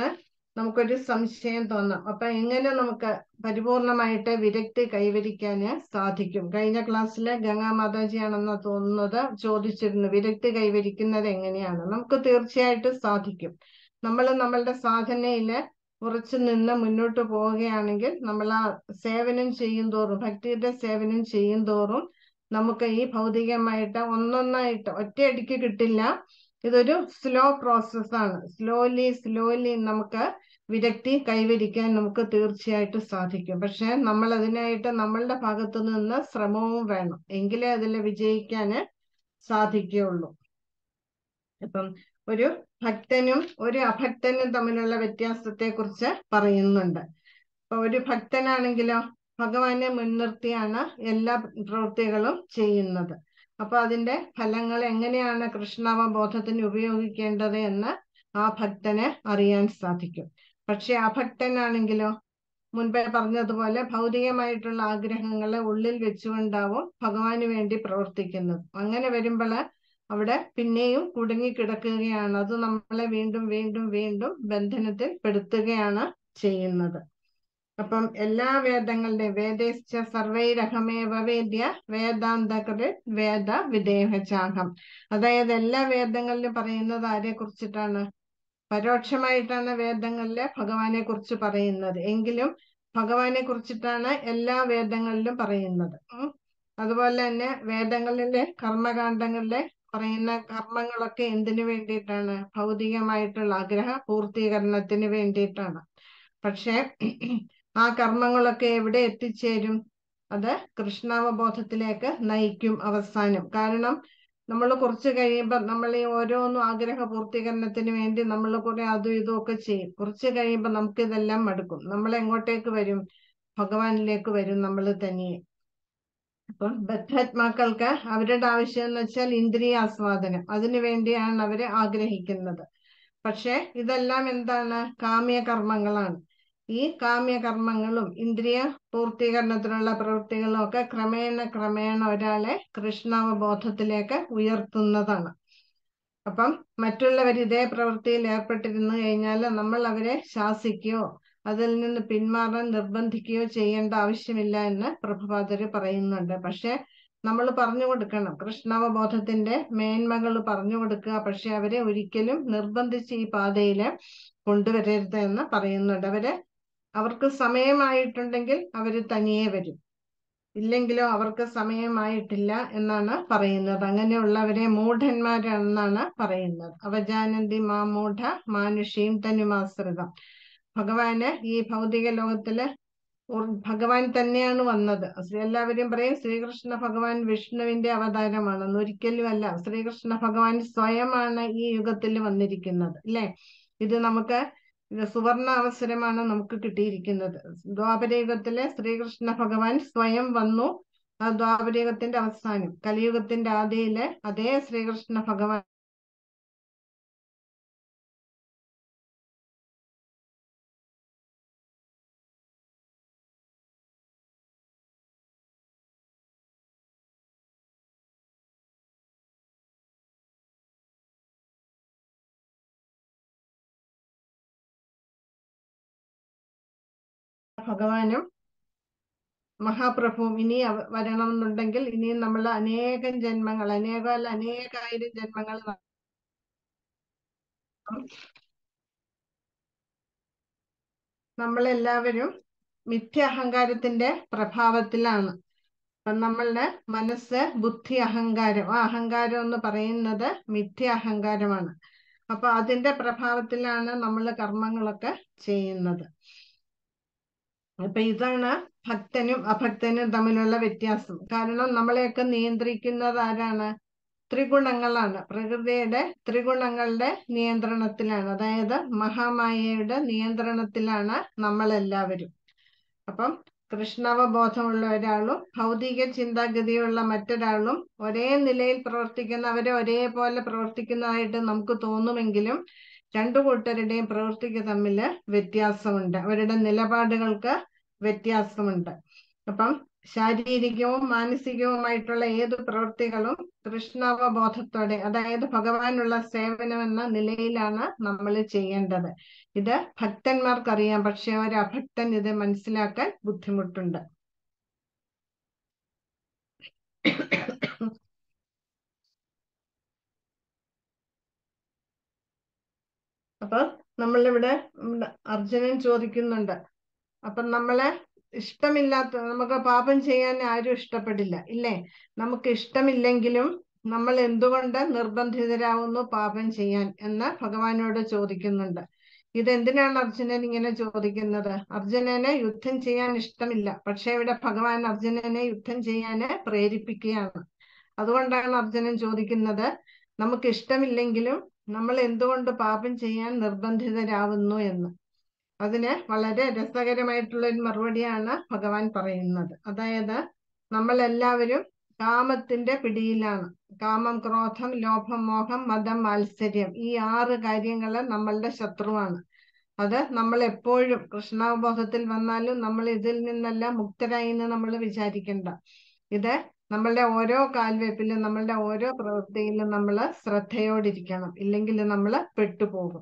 നമുക്കൊരു സംശയം തോന്നാം. അപ്പൊ എങ്ങനെ നമുക്ക് പരിപൂർണമായിട്ട് വിരക്തി കൈവരിക്കാൻ സാധിക്കും? കഴിഞ്ഞ ക്ലാസ്സിലെ ഗംഗാ മാതാജിയാണെന്ന് തോന്നുന്നത് ചോദിച്ചിരുന്നു വിരക്തി കൈവരിക്കുന്നത് എങ്ങനെയാണ്? നമുക്ക് തീർച്ചയായിട്ടും സാധിക്കും. നമ്മൾ നമ്മളുടെ സാധനയിൽ ഉറച്ചു നിന്ന് മുന്നോട്ട് പോവുകയാണെങ്കിൽ നമ്മൾ ആ സേവനം ചെയ്യും തോറും ഭക്തിയുടെ സേവനം ചെയ്യും തോറും നമുക്ക് ഈ ഭൗതികമായിട്ട് ഒന്നൊന്നായിട്ട് ഒറ്റയടിക്ക് കിട്ടില്ല. ഇതൊരു സ്ലോ പ്രോസസ്സാണ് സ്ലോലി സ്ലോലി നമുക്ക് വിരക്തി കൈവരിക്കാൻ നമുക്ക് തീർച്ചയായിട്ടും സാധിക്കും. പക്ഷെ നമ്മൾ അതിനായിട്ട് നമ്മളുടെ ഭാഗത്തു നിന്ന് ശ്രമവും വേണം. എങ്കിലേ അതിൽ വിജയിക്കാൻ സാധിക്കുകയുള്ളൂ. ഇപ്പം ഒരു ഭക്തനും ഒരു അഭക്തനും തമ്മിലുള്ള വ്യത്യാസത്തെ കുറിച്ച് പറയുന്നുണ്ട്. അപ്പൊ ഒരു ഭക്തനാണെങ്കിലോ ഭഗവാനെ മുൻനിർത്തിയാണ് എല്ലാ പ്രവൃത്തികളും ചെയ്യുന്നത്. അപ്പൊ അതിന്റെ ഫലങ്ങൾ എങ്ങനെയാണ് കൃഷ്ണാവബോധത്തിന് ഉപയോഗിക്കേണ്ടത് എന്ന് ആ ഭക്തന് അറിയാൻ സാധിക്കും. പക്ഷെ അഭക്തനാണെങ്കിലോ മുൻപേ പറഞ്ഞതുപോലെ ഭൗതികമായിട്ടുള്ള ആഗ്രഹങ്ങളെ ഉള്ളിൽ വെച്ചുകൊണ്ടാവും ഭഗവാന് വേണ്ടി പ്രവർത്തിക്കുന്നത്. അങ്ങനെ വരുമ്പോൾ അവിടെ പിന്നെയും കുടുങ്ങിക്കിടക്കുകയാണ്. അത് നമ്മളെ വീണ്ടും വീണ്ടും വീണ്ടും ബന്ധനത്തിൽ പെടുത്തുകയാണ് ചെയ്യുന്നത്. അപ്പം എല്ലാ വേദങ്ങളുടെയും വേദേശ്ച സർവൈരഹമേവ വേദ്യ വേദാന്തകൃത് വേദ വിദേഹചാഹം. അതായത് എല്ലാ വേദങ്ങളിലും പറയുന്നത് ആരെ കുറിച്ചിട്ടാണ്? പരോക്ഷമായിട്ടാണ് വേദങ്ങളിലെ ഭഗവാനെ കുറിച്ച് പറയുന്നത്. എങ്കിലും ഭഗവാനെ കുറിച്ചിട്ടാണ് എല്ലാ വേദങ്ങളിലും പറയുന്നത്. അതുപോലെ തന്നെ വേദങ്ങളിലെ കർമ്മകാണ്ഡങ്ങളിലെ പറയുന്ന കർമ്മങ്ങളൊക്കെ എന്തിനു വേണ്ടിയിട്ടാണ്? ഭൗതികമായിട്ടുള്ള ആഗ്രഹ പൂർത്തീകരണത്തിന് വേണ്ടിയിട്ടാണ്. പക്ഷെ ആ കർമ്മങ്ങളൊക്കെ എവിടെ എത്തിച്ചേരും? അത് കൃഷ്ണാവബോധത്തിലേക്ക് നയിക്കും അവസാനം. കാരണം നമ്മൾ കുറച്ച് കഴിയുമ്പോൾ നമ്മൾ ഈ ഓരോന്നും ആഗ്രഹ പൂർത്തീകരണത്തിന് വേണ്ടി നമ്മൾ കുറെ അതും ഇതും ഒക്കെ ചെയ്യും. കുറച്ച് കഴിയുമ്പോൾ നമുക്ക് ഇതെല്ലാം മടുക്കും. നമ്മൾ എങ്ങോട്ടേക്ക് വരും? ഭഗവാനിലേക്ക് വരും നമ്മൾ തനിയെ. അപ്പം ബദ്ധാത്മാക്കൾക്ക് അവരുടെ ആവശ്യം എന്ന് വെച്ചാൽ ഇന്ദ്രിയ ആസ്വാദനം. അതിനു വേണ്ടിയാണ് അവർ ആഗ്രഹിക്കുന്നത്. പക്ഷെ ഇതെല്ലാം എന്താണ്? കാമ്യ കർമ്മങ്ങളാണ് ഈ കാമ്യ കർമ്മങ്ങളും ഇന്ദ്രിയ പൂർത്തീകരണത്തിനുള്ള പ്രവൃത്തികളും ഒക്കെ ക്രമേണ ക്രമേണ ഒരാളെ കൃഷ്ണാവബോധത്തിലേക്ക് ഉയർത്തുന്നതാണ്. അപ്പം മറ്റുള്ളവർ ഇതേ പ്രവൃത്തിയിൽ ഏർപ്പെട്ടിരുന്നു കഴിഞ്ഞാൽ നമ്മൾ അവരെ ശാസിക്കുകയോ അതിൽ നിന്ന് പിന്മാറാൻ നിർബന്ധിക്കുകയോ ചെയ്യേണ്ട ആവശ്യമില്ല എന്ന് പ്രഭുപാദര് പറയുന്നുണ്ട്. പക്ഷെ നമ്മൾ പറഞ്ഞു കൊടുക്കണം. കൃഷ്ണാവബോധത്തിന്റെ മേന്മകൾ പറഞ്ഞു കൊടുക്കുക. പക്ഷെ അവരെ ഒരിക്കലും നിർബന്ധിച്ച് ഈ പാതയിൽ കൊണ്ടുവരരുത് എന്ന് പറയുന്നുണ്ട്. അവർ അവർക്ക് സമയമായിട്ടുണ്ടെങ്കിൽ അവർ തനിയെ വരും. ഇല്ലെങ്കിലോ അവർക്ക് സമയമായിട്ടില്ല എന്നാണ് പറയുന്നത്. അങ്ങനെയുള്ളവരെ മൂഢന്മാരാണെന്നാണ് പറയുന്നത്. അവജാനന്തി മാ മൂഢ മാനുഷീം തനുമാശ്രിതം. ഭഗവാന് ഈ ഭൗതിക ലോകത്തിൽ ഭഗവാൻ തന്നെയാണ് വന്നത്. എല്ലാവരും പറയും ശ്രീകൃഷ്ണ ഭഗവാൻ വിഷ്ണുവിന്റെ അവതാരമാണെന്ന് ഒരിക്കലും അല്ല. ശ്രീകൃഷ്ണ ഭഗവാൻ സ്വയമാണ് ഈ യുഗത്തിൽ വന്നിരിക്കുന്നത്. അല്ലെ ഇത് നമുക്ക് സുവർണ അവസരമാണ് നമുക്ക് കിട്ടിയിരിക്കുന്നത്. ദ്വാപരയുഗത്തിലെ ശ്രീകൃഷ്ണ ഭഗവാൻ സ്വയം വന്നു. ദ്വാപരയുഗത്തിന്റെ അവസാനം കലിയുഗത്തിന്റെ ആദിയിലെ അതേ ശ്രീകൃഷ്ണ ഭഗവാൻ ഭഗവാനും മഹാപ്രഭുവും ഇനി വരണം എന്നുണ്ടെങ്കിൽ ഇനിയും നമ്മൾ അനേകം ജന്മങ്ങൾ അനേക അനേകായിരം ജന്മങ്ങൾ നമ്മളെല്ലാവരും മിഥ്യാഹങ്കാരത്തിന്റെ പ്രഭാവത്തിലാണ്. നമ്മളുടെ മനസ്സ് ബുദ്ധി അഹങ്കാരം ആ അഹങ്കാരം എന്ന് പറയുന്നത് മിഥ്യ അഹങ്കാരമാണ് അപ്പൊ അതിന്റെ പ്രഭാവത്തിലാണ് നമ്മൾ കർമ്മങ്ങളൊക്കെ ചെയ്യുന്നത്. അപ്പൊ ഇതാണ് ഭക്തനും അഭക്തനും തമ്മിലുള്ള വ്യത്യാസം. കാരണം നമ്മളെയൊക്കെ നിയന്ത്രിക്കുന്നത് ആരാണ്? ത്രിഗുണങ്ങളാണ്. പ്രകൃതിയുടെ ത്രിഗുണങ്ങളുടെ നിയന്ത്രണത്തിലാണ്. അതായത് മഹാമായയുടെ നിയന്ത്രണത്തിലാണ് നമ്മളെല്ലാവരും. അപ്പം കൃഷ്ണവബോധമുള്ള ഒരാളും ഭൗതിക ചിന്താഗതിയുള്ള മറ്റൊരാളും ഒരേ നിലയിൽ പ്രവർത്തിക്കുന്ന അവരെ ഒരേപോലെ പ്രവർത്തിക്കുന്നതായിട്ട് നമുക്ക് തോന്നുമെങ്കിലും രണ്ടു കൂട്ടരുടെയും പ്രവൃത്തിക്ക് തമ്മിൽ വ്യത്യാസമുണ്ട്. അവരുടെ നിലപാടുകൾക്ക് വ്യത്യാസമുണ്ട്. അപ്പം ശാരീരികവും മാനസികവുമായിട്ടുള്ള ഏത് പ്രവൃത്തികളും കൃഷ്ണാവബോധത്തോടെ അതായത് ഭഗവാനുള്ള സേവനം എന്ന നിലയിലാണ് നമ്മൾ ചെയ്യേണ്ടത്. ഇത് ഭക്തന്മാർക്കറിയാം പക്ഷെ ഒരു അഭക്തൻ ഇത് മനസ്സിലാക്കാൻ ബുദ്ധിമുട്ടുണ്ട്. അപ്പൊ നമ്മളിവിടെ അർജുനൻ ചോദിക്കുന്നുണ്ട്. അപ്പൊ നമ്മളെ ഇഷ്ടമില്ലാത്ത നമുക്ക് പാപം ചെയ്യാൻ ആരും ഇഷ്ടപ്പെടില്ല ഇല്ലേ? നമുക്ക് ഇഷ്ടമില്ലെങ്കിലും നമ്മൾ എന്തുകൊണ്ട് നിർബന്ധിതരാകുന്നു പാപം ചെയ്യാൻ എന്ന് ഭഗവാനോട് ചോദിക്കുന്നുണ്ട്. ഇതെന്തിനാണ് അർജുനൻ ഇങ്ങനെ ചോദിക്കുന്നത്? അർജുനനെ യുദ്ധം ചെയ്യാൻ ഇഷ്ടമില്ല. പക്ഷെ ഇവിടെ ഭഗവാൻ അർജുനനെ യുദ്ധം ചെയ്യാൻ പ്രേരിപ്പിക്കുകയാണ്. അതുകൊണ്ടാണ് അർജുനൻ ചോദിക്കുന്നത് നമുക്ക് ഇഷ്ടമില്ലെങ്കിലും നമ്മൾ എന്തുകൊണ്ട് പാപം ചെയ്യാൻ നിർബന്ധിതരാകുന്നു എന്ന്. അതിന് വളരെ രസകരമായിട്ടുള്ള ഒരു മറുപടിയാണ് ഭഗവാൻ പറയുന്നത്. അതായത് നമ്മൾ എല്ലാവരും കാമത്തിന്റെ പിടിയിലാണ്. കാമം ക്രോധം ലോഭം മോഹം മതം മാത്സര്യം ഈ ആറ് കാര്യങ്ങൾ നമ്മളുടെ ശത്രുവാണ്. അത് നമ്മൾ എപ്പോഴും കൃഷ്ണാവബോധത്തിൽ വന്നാലും നമ്മൾ ഇതിൽ നിന്നെല്ലാം മുക്തരായി എന്ന് നമ്മൾ വിചാരിക്കണ്ട. ഇത് നമ്മളുടെ ഓരോ കാൽവെപ്പിലും നമ്മളുടെ ഓരോ പ്രവൃത്തിയിലും നമ്മൾ ശ്രദ്ധയോടിരിക്കണം. ഇല്ലെങ്കിൽ നമ്മൾ പെട്ടുപോകും.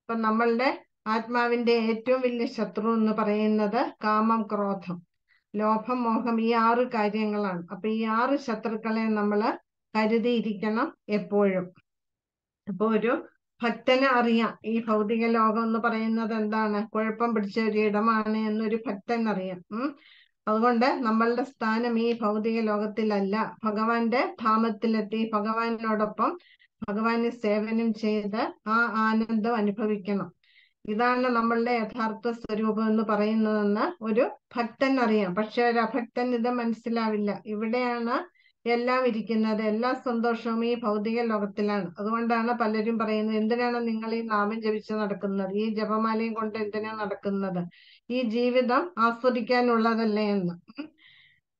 അപ്പൊ നമ്മളുടെ ആത്മാവിന്റെ ഏറ്റവും വലിയ ശത്രു എന്ന് പറയുന്നത് കാമം ക്രോധം. ലോഭം മോഹം ഈ ആറ് കാര്യങ്ങളാണ്. അപ്പൊ ഈ ആറ് ശത്രുക്കളെ നമ്മൾ കരുതിയിരിക്കണം എപ്പോഴും. അപ്പൊ ഒരു ഭക്തന് അറിയാം. ഈ ഭൗതിക ലോകം എന്ന് പറയുന്നത് എന്താണ്? കുഴപ്പം പിടിച്ച ഒരു ഇടമാണ് എന്നൊരു ഭക്തൻ അറിയാം. അതുകൊണ്ട് നമ്മളുടെ സ്ഥാനം ഈ ഭൗതിക ലോകത്തിലല്ല. ഭഗവാന്റെ ധാമത്തിലെത്തി ഭഗവാനോടൊപ്പം ഭഗവാന് സേവനം ചെയ്ത് ആ ആനന്ദം അനുഭവിക്കണം. ഇതാണ് നമ്മളുടെ യഥാർത്ഥ സ്വരൂപം എന്ന് പറയുന്നതെന്ന് ഒരു ഭക്തൻ അറിയാം. പക്ഷെ ഒരു അഭക്തൻ ഇത് മനസ്സിലാവില്ല. ഇവിടെയാണ് എല്ലാം ഇരിക്കുന്നത്. എല്ലാ സന്തോഷവും ഈ ഭൗതിക ലോകത്തിലാണ്. അതുകൊണ്ടാണ് പലരും പറയുന്നത് എന്തിനാണ് നിങ്ങൾ ഈ നാമം ജപിച്ച് നടക്കുന്നത്? ഈ ജപമാലയും കൊണ്ട് എന്തിനാ നടക്കുന്നത്? ഈ ജീവിതം ആസ്വദിക്കാനുള്ളതല്ലേ എന്ന്.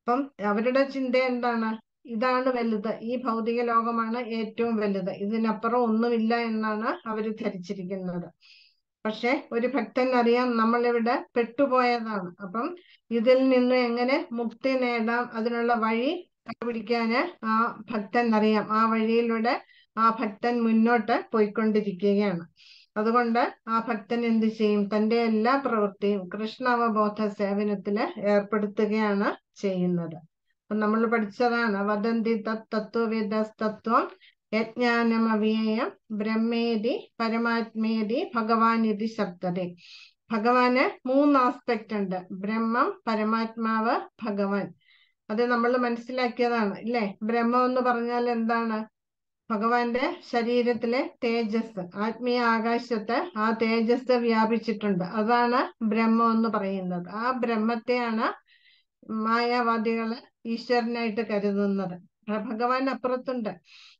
അപ്പം അവരുടെ ചിന്ത എന്താണ്? ഇതാണ് വലുത്. ഈ ഭൗതിക ലോകമാണ് ഏറ്റവും വലുത്. ഇതിനപ്പുറം ഒന്നുമില്ല എന്നാണ് അവർ ധരിച്ചിരിക്കുന്നത്. പക്ഷെ ഒരു ഭക്തൻ അറിയാം നമ്മളിവിടെ പെട്ടുപോയതാണ്. അപ്പം ഇതിൽ നിന്ന് എങ്ങനെ മുക്തി നേടാം? അതിനുള്ള വഴി കണ്ടുപിടിക്കാന് ആ ഭക്തൻ അറിയാം. ആ വഴിയിലൂടെ ആ ഭക്തൻ മുന്നോട്ട് പോയിക്കൊണ്ടിരിക്കുകയാണ്. അതുകൊണ്ട് ആ ഭക്തൻ എന്ത് ചെയ്യും? തന്റെ എല്ലാ പ്രവൃത്തിയും കൃഷ്ണവബോധ സേവനത്തിന് ഏർപ്പെടുത്തുകയാണ് ചെയ്യുന്നത്. അപ്പൊ നമ്മൾ പഠിച്ചതാണ് വദന്തി തത് യജ്ഞാനം അവ്യയം ബ്രഹ്മേതി പരമാത്മേതി ഭഗവാൻ ഇതി ശബ്ദതേ. ഭഗവാന് മൂന്ന് ആസ്പെക്ട് ഉണ്ട് ബ്രഹ്മം പരമാത്മാവ് ഭഗവാൻ. അത് നമ്മൾ മനസ്സിലാക്കിയതാണ് ഇല്ലേ? ബ്രഹ്മം എന്ന് പറഞ്ഞാൽ എന്താണ്? ഭഗവാന്റെ ശരീരത്തിലെ തേജസ് ആത്മീയ ആകാശത്ത് ആ തേജസ് വ്യാപിച്ചിട്ടുണ്ട്. അതാണ് ബ്രഹ്മം എന്ന് പറയുന്നത്. ആ ബ്രഹ്മത്തെയാണ് മായാവാദികൾ ഈശ്വരനായിട്ട് കരുതുന്നത്. ഭഗവാൻ അപ്പുറത്തുണ്ട്.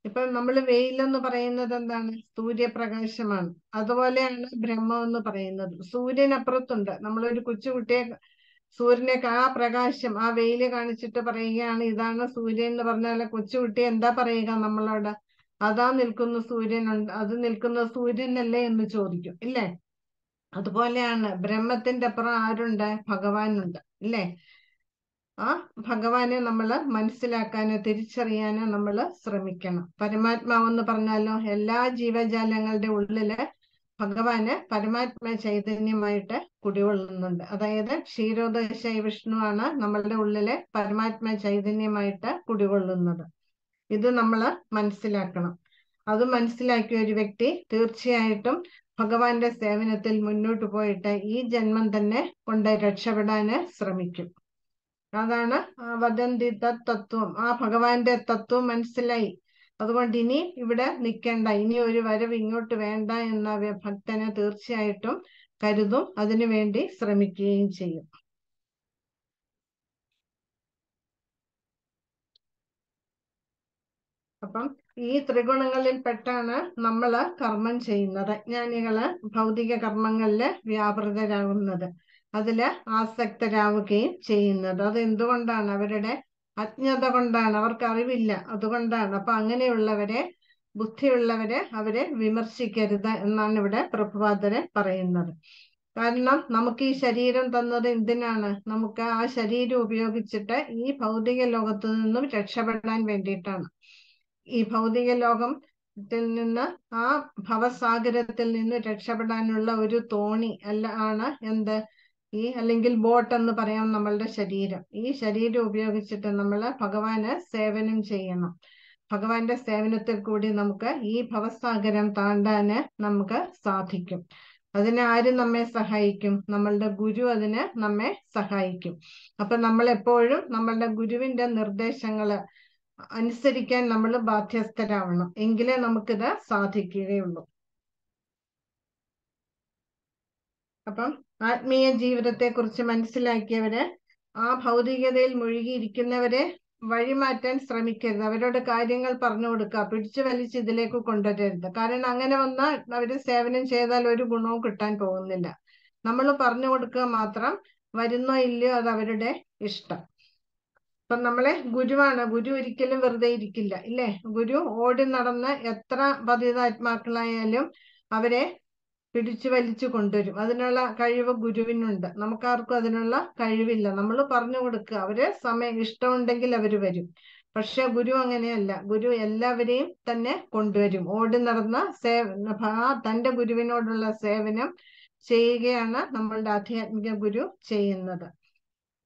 ഇപ്പൊ നമ്മൾ വെയിലെന്ന് പറയുന്നത് എന്താണ്? സൂര്യപ്രകാശമാണ്. അതുപോലെയാണ് ബ്രഹ്മം എന്ന് പറയുന്നത്. സൂര്യൻ അപ്പുറത്തുണ്ട്. നമ്മളൊരു കൊച്ചുകുട്ടിയെ സൂര്യനെ ആ പ്രകാശം ആ വെയിൽ കാണിച്ചിട്ട് പറയുകയാണ് ഇതാണ് സൂര്യൻ എന്ന് പറഞ്ഞാൽ കൊച്ചുകുട്ടി എന്താ പറയുക നമ്മളോട് അതാ നിൽക്കുന്ന സൂര്യൻ അത് നിൽക്കുന്ന സൂര്യനല്ലേ എന്ന് ചോദിക്കും ഇല്ലേ? അതുപോലെയാണ് ബ്രഹ്മത്തിന്റെ അപ്പുറം ആരുണ്ട്? ഭഗവാനുണ്ട് ഇല്ലേ? ആ ഭഗവാനെ നമ്മൾ മനസ്സിലാക്കാനോ തിരിച്ചറിയാനോ നമ്മൾ ശ്രമിക്കണം. പരമാത്മാവെന്ന് പറഞ്ഞാലോ എല്ലാ ജീവജാലങ്ങളുടെ ഉള്ളിൽ ഭഗവാന് പരമാത്മ ചൈതന്യമായിട്ട് കുടികൊള്ളുന്നുണ്ട്. അതായത് ക്ഷീരോദശ വിഷ്ണുവാണ് നമ്മളുടെ ഉള്ളിലെ പരമാത്മ ചൈതന്യമായിട്ട് കുടികൊള്ളുന്നത്. ഇത് നമ്മൾ മനസ്സിലാക്കണം. അത് മനസ്സിലാക്കിയ ഒരു വ്യക്തി തീർച്ചയായിട്ടും ഭഗവാന്റെ സേവനത്തിൽ മുന്നോട്ട് പോയിട്ട് ഈ ജന്മം തന്നെ കൊണ്ട് രക്ഷപ്പെടാന് ശ്രമിക്കും. അതാണ് വദന്തി തത്വം. ആ ഭഗവാന്റെ തത്വം മനസ്സിലായി. അതുകൊണ്ട് ഇനി ഇവിടെ നിൽക്കേണ്ട ഇനി ഒരു വരവ് ഇങ്ങോട്ട് വേണ്ട എന്ന ഭക്തനെ തീർച്ചയായിട്ടും കരുതും. അതിനു വേണ്ടി ശ്രമിക്കുകയും ചെയ്യും. അപ്പം ഈ ത്രിഗുണങ്ങളിൽ പെട്ടാണ് നമ്മൾ കർമ്മം ചെയ്യുന്നത്. ജ്ഞാനികൾ ഭൗതിക കർമ്മങ്ങളിൽ വ്യാപൃതരാകുന്നത്. അതിൽ ആസക്തരാവുകയും ചെയ്യുന്നത്. അത് എന്തുകൊണ്ടാണ്? അവരുടെ അജ്ഞത കൊണ്ടാണ്. അവർക്ക് അറിവില്ല. അതുകൊണ്ടാണ്. അപ്പൊ അങ്ങനെയുള്ളവരെ ബുദ്ധിയുള്ളവരെ അവരെ വിമർശിക്കരുത് എന്നാണ് ഇവിടെ പ്രഭുപാദരെ പറയുന്നത്. കാരണം നമുക്ക് ഈ ശരീരം തന്നത് എന്തിനാണ്? നമുക്ക് ആ ശരീരം ഉപയോഗിച്ചിട്ട് ഈ ഭൗതിക ലോകത്തു നിന്നും രക്ഷപ്പെടാൻ വേണ്ടിയിട്ടാണ്. ഈ ഭൗതിക ലോകം ത്തിൽ നിന്ന് ആ ഭവസാഗരത്തിൽ നിന്ന് രക്ഷപ്പെടാനുള്ള ഒരു തോണി അല്ല ആണ് എന്ത്? ഈ അല്ലെങ്കിൽ ബോട്ട് എന്ന് പറയാം നമ്മളുടെ ശരീരം. ഈ ശരീരം ഉപയോഗിച്ചിട്ട് നമ്മൾ ഭഗവാന് സേവനം ചെയ്യണം. ഭഗവാന്റെ സേവനത്തിൽ കൂടി നമുക്ക് ഈ ഭവസാഗരം താണ്ടാന് നമുക്ക് സാധിക്കും. അതിന് ആര് നമ്മെ സഹായിക്കും? നമ്മളുടെ ഗുരു അതിന് നമ്മെ സഹായിക്കും. അപ്പൊ നമ്മൾ എപ്പോഴും നമ്മളുടെ ഗുരുവിന്റെ നിർദ്ദേശങ്ങൾ അനുസരിക്കാൻ നമ്മൾ ബാധ്യസ്ഥരാവണം. എങ്കിലേ നമുക്കിത് സാധിക്കുകയുള്ളൂ. അപ്പം ആത്മീയ ജീവിതത്തെ കുറിച്ച് മനസ്സിലാക്കിയവര് ആ ഭൗതികതയിൽ മുഴുകിയിരിക്കുന്നവരെ വഴിമാറ്റാൻ ശ്രമിക്കരുത്. അവരോട് കാര്യങ്ങൾ പറഞ്ഞു കൊടുക്കുക. പിടിച്ചു വലിച്ച് ഇതിലേക്ക് കൊണ്ടുവരരുത്. കാരണം അങ്ങനെ വന്നാൽ അവർ സേവനം ചെയ്താൽ ഒരു ഗുണവും കിട്ടാൻ പോകുന്നില്ല. നമ്മൾ പറഞ്ഞു കൊടുക്കുക മാത്രം വരുന്നോ ഇല്ലയോ അത് അവരുടെ ഇഷ്ടം. ഇപ്പൊ നമ്മളെ ഗുരുവാണ്. ഗുരു ഒരിക്കലും വെറുതെ ഇരിക്കില്ല ഇല്ലേ? ഗുരു ഓടി നടന്ന് എത്ര പതിതാത്മാക്കളായാലും അവരെ പിടിച്ചു വലിച്ചു കൊണ്ടുവരും. അതിനുള്ള കഴിവ് ഗുരുവിനുണ്ട്. നമുക്കാർക്കും അതിനുള്ള കഴിവില്ല. നമ്മൾ പറഞ്ഞു കൊടുക്കുക. അവർ സമയം ഇഷ്ടമുണ്ടെങ്കിൽ അവർ വരും. പക്ഷെ ഗുരു അങ്ങനെയല്ല. ഗുരു എല്ലാവരെയും തന്നെ കൊണ്ടുവരും. ഓടി നടന്ന സേവ ആ തന്റെ ഗുരുവിനോടുള്ള സേവനം ചെയ്യുകയാണ് നമ്മളുടെ ആധ്യാത്മിക ഗുരു ചെയ്യുന്നത്.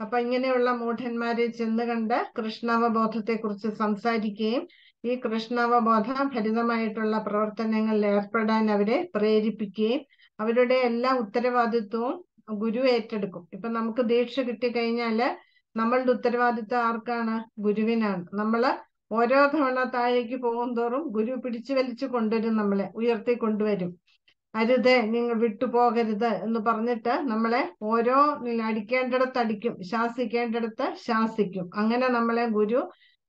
അപ്പൊ ഇങ്ങനെയുള്ള മൂഢന്മാരെ ചെന്ന് കണ്ട് കൃഷ്ണാവബോധത്തെ കുറിച്ച് സംസാരിക്കുകയും ഈ കൃഷ്ണാവബോധ ഭരിതമായിട്ടുള്ള പ്രവർത്തനങ്ങളിൽ ഏർപ്പെടാൻ അവരെ പ്രേരിപ്പിക്കുകയും അവരുടെ എല്ലാ ഉത്തരവാദിത്വവും ഗുരു ഏറ്റെടുക്കും. ഇപ്പൊ നമുക്ക് ദീക്ഷ കിട്ടിക്കഴിഞ്ഞാൽ നമ്മളുടെ ഉത്തരവാദിത്വം ആർക്കാണ്? ഗുരുവിനാണ്. നമ്മൾ ഓരോ തവണ താഴേക്ക് പോകും തോറും ഗുരു പിടിച്ചു വലിച്ചു കൊണ്ടുവരും നമ്മളെ ഉയർത്തി കൊണ്ടുവരും അരുത് നിങ്ങൾ വിട്ടുപോകരുത് എന്ന് പറഞ്ഞിട്ട് നമ്മളെ ഓരോ അടിക്കേണ്ടിടത്ത് അടിക്കും ശാസിക്കേണ്ടിടത്ത് ശാസിക്കും. അങ്ങനെ നമ്മളെ ഗുരു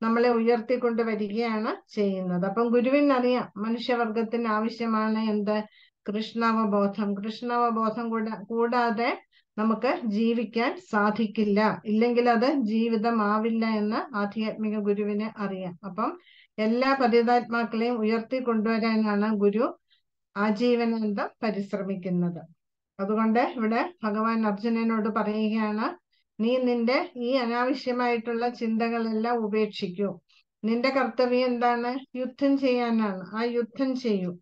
നമ്മളെ ഉയർത്തിക്കൊണ്ട് വരികയാണ് ചെയ്യുന്നത്. അപ്പം ഗുരുവിനറിയാം മനുഷ്യവർഗത്തിന് ആവശ്യമാണ് എന്ത്? കൃഷ്ണവബോധം. കൃഷ്ണവബോധം കൂടാ കൂടാതെ നമുക്ക് ജീവിക്കാൻ സാധിക്കില്ല. ഇല്ലെങ്കിൽ അത് ജീവിതമാവില്ല എന്ന് ആധ്യാത്മിക ഗുരുവിനെ അറിയാം. അപ്പം എല്ലാ പതിതാത്മാക്കളെയും ഉയർത്തി കൊണ്ടുവരാനാണ് ഗുരു ആജീവനാന്തം പരിശ്രമിക്കുന്നത്. അതുകൊണ്ട് ഇവിടെ ഭഗവാൻ അർജുനനോട് പറയുകയാണ് നീ നിന്റെ ഈ അനാവശ്യമായിട്ടുള്ള ചിന്തകളെല്ലാം ഉപേക്ഷിക്കൂ. നിന്റെ കർത്തവ്യം എന്താണ്? യുദ്ധം ചെയ്യാനാണ്. ആ യുദ്ധം ചെയ്യൂ.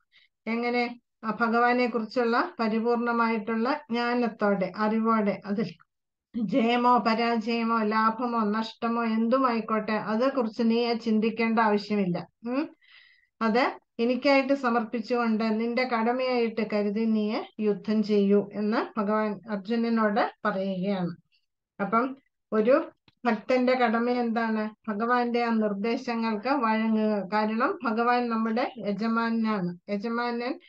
എങ്ങനെ? ഭഗവാനെ കുറിച്ചുള്ള പരിപൂർണമായിട്ടുള്ള ജ്ഞാനത്തോടെ അറിവോടെ അതിൽ. ജയമോ പരാജയമോ ലാഭമോ നഷ്ടമോ എന്തുമായിക്കോട്ടെ അതേക്കുറിച്ച് നീ ചിന്തിക്കേണ്ട ആവശ്യമില്ല. ഉം? അത് എനിക്കായിട്ട് സമർപ്പിച്ചുകൊണ്ട് നിന്റെ കടമയായിട്ട് കരുതി നീ യുദ്ധം ചെയ്യൂ എന്ന് ഭഗവാൻ അർജുനനോട് പറയുകയാണ്. അപ്പം ഒരു ഭക്തന്റെ കടമ എന്താണ്? ഭഗവാന്റെ ആ നിർദ്ദേശങ്ങൾക്ക് വഴങ്ങുക. കാരണം ഭഗവാൻ നമ്മുടെ യജമാനാണ്. യജമാനൻ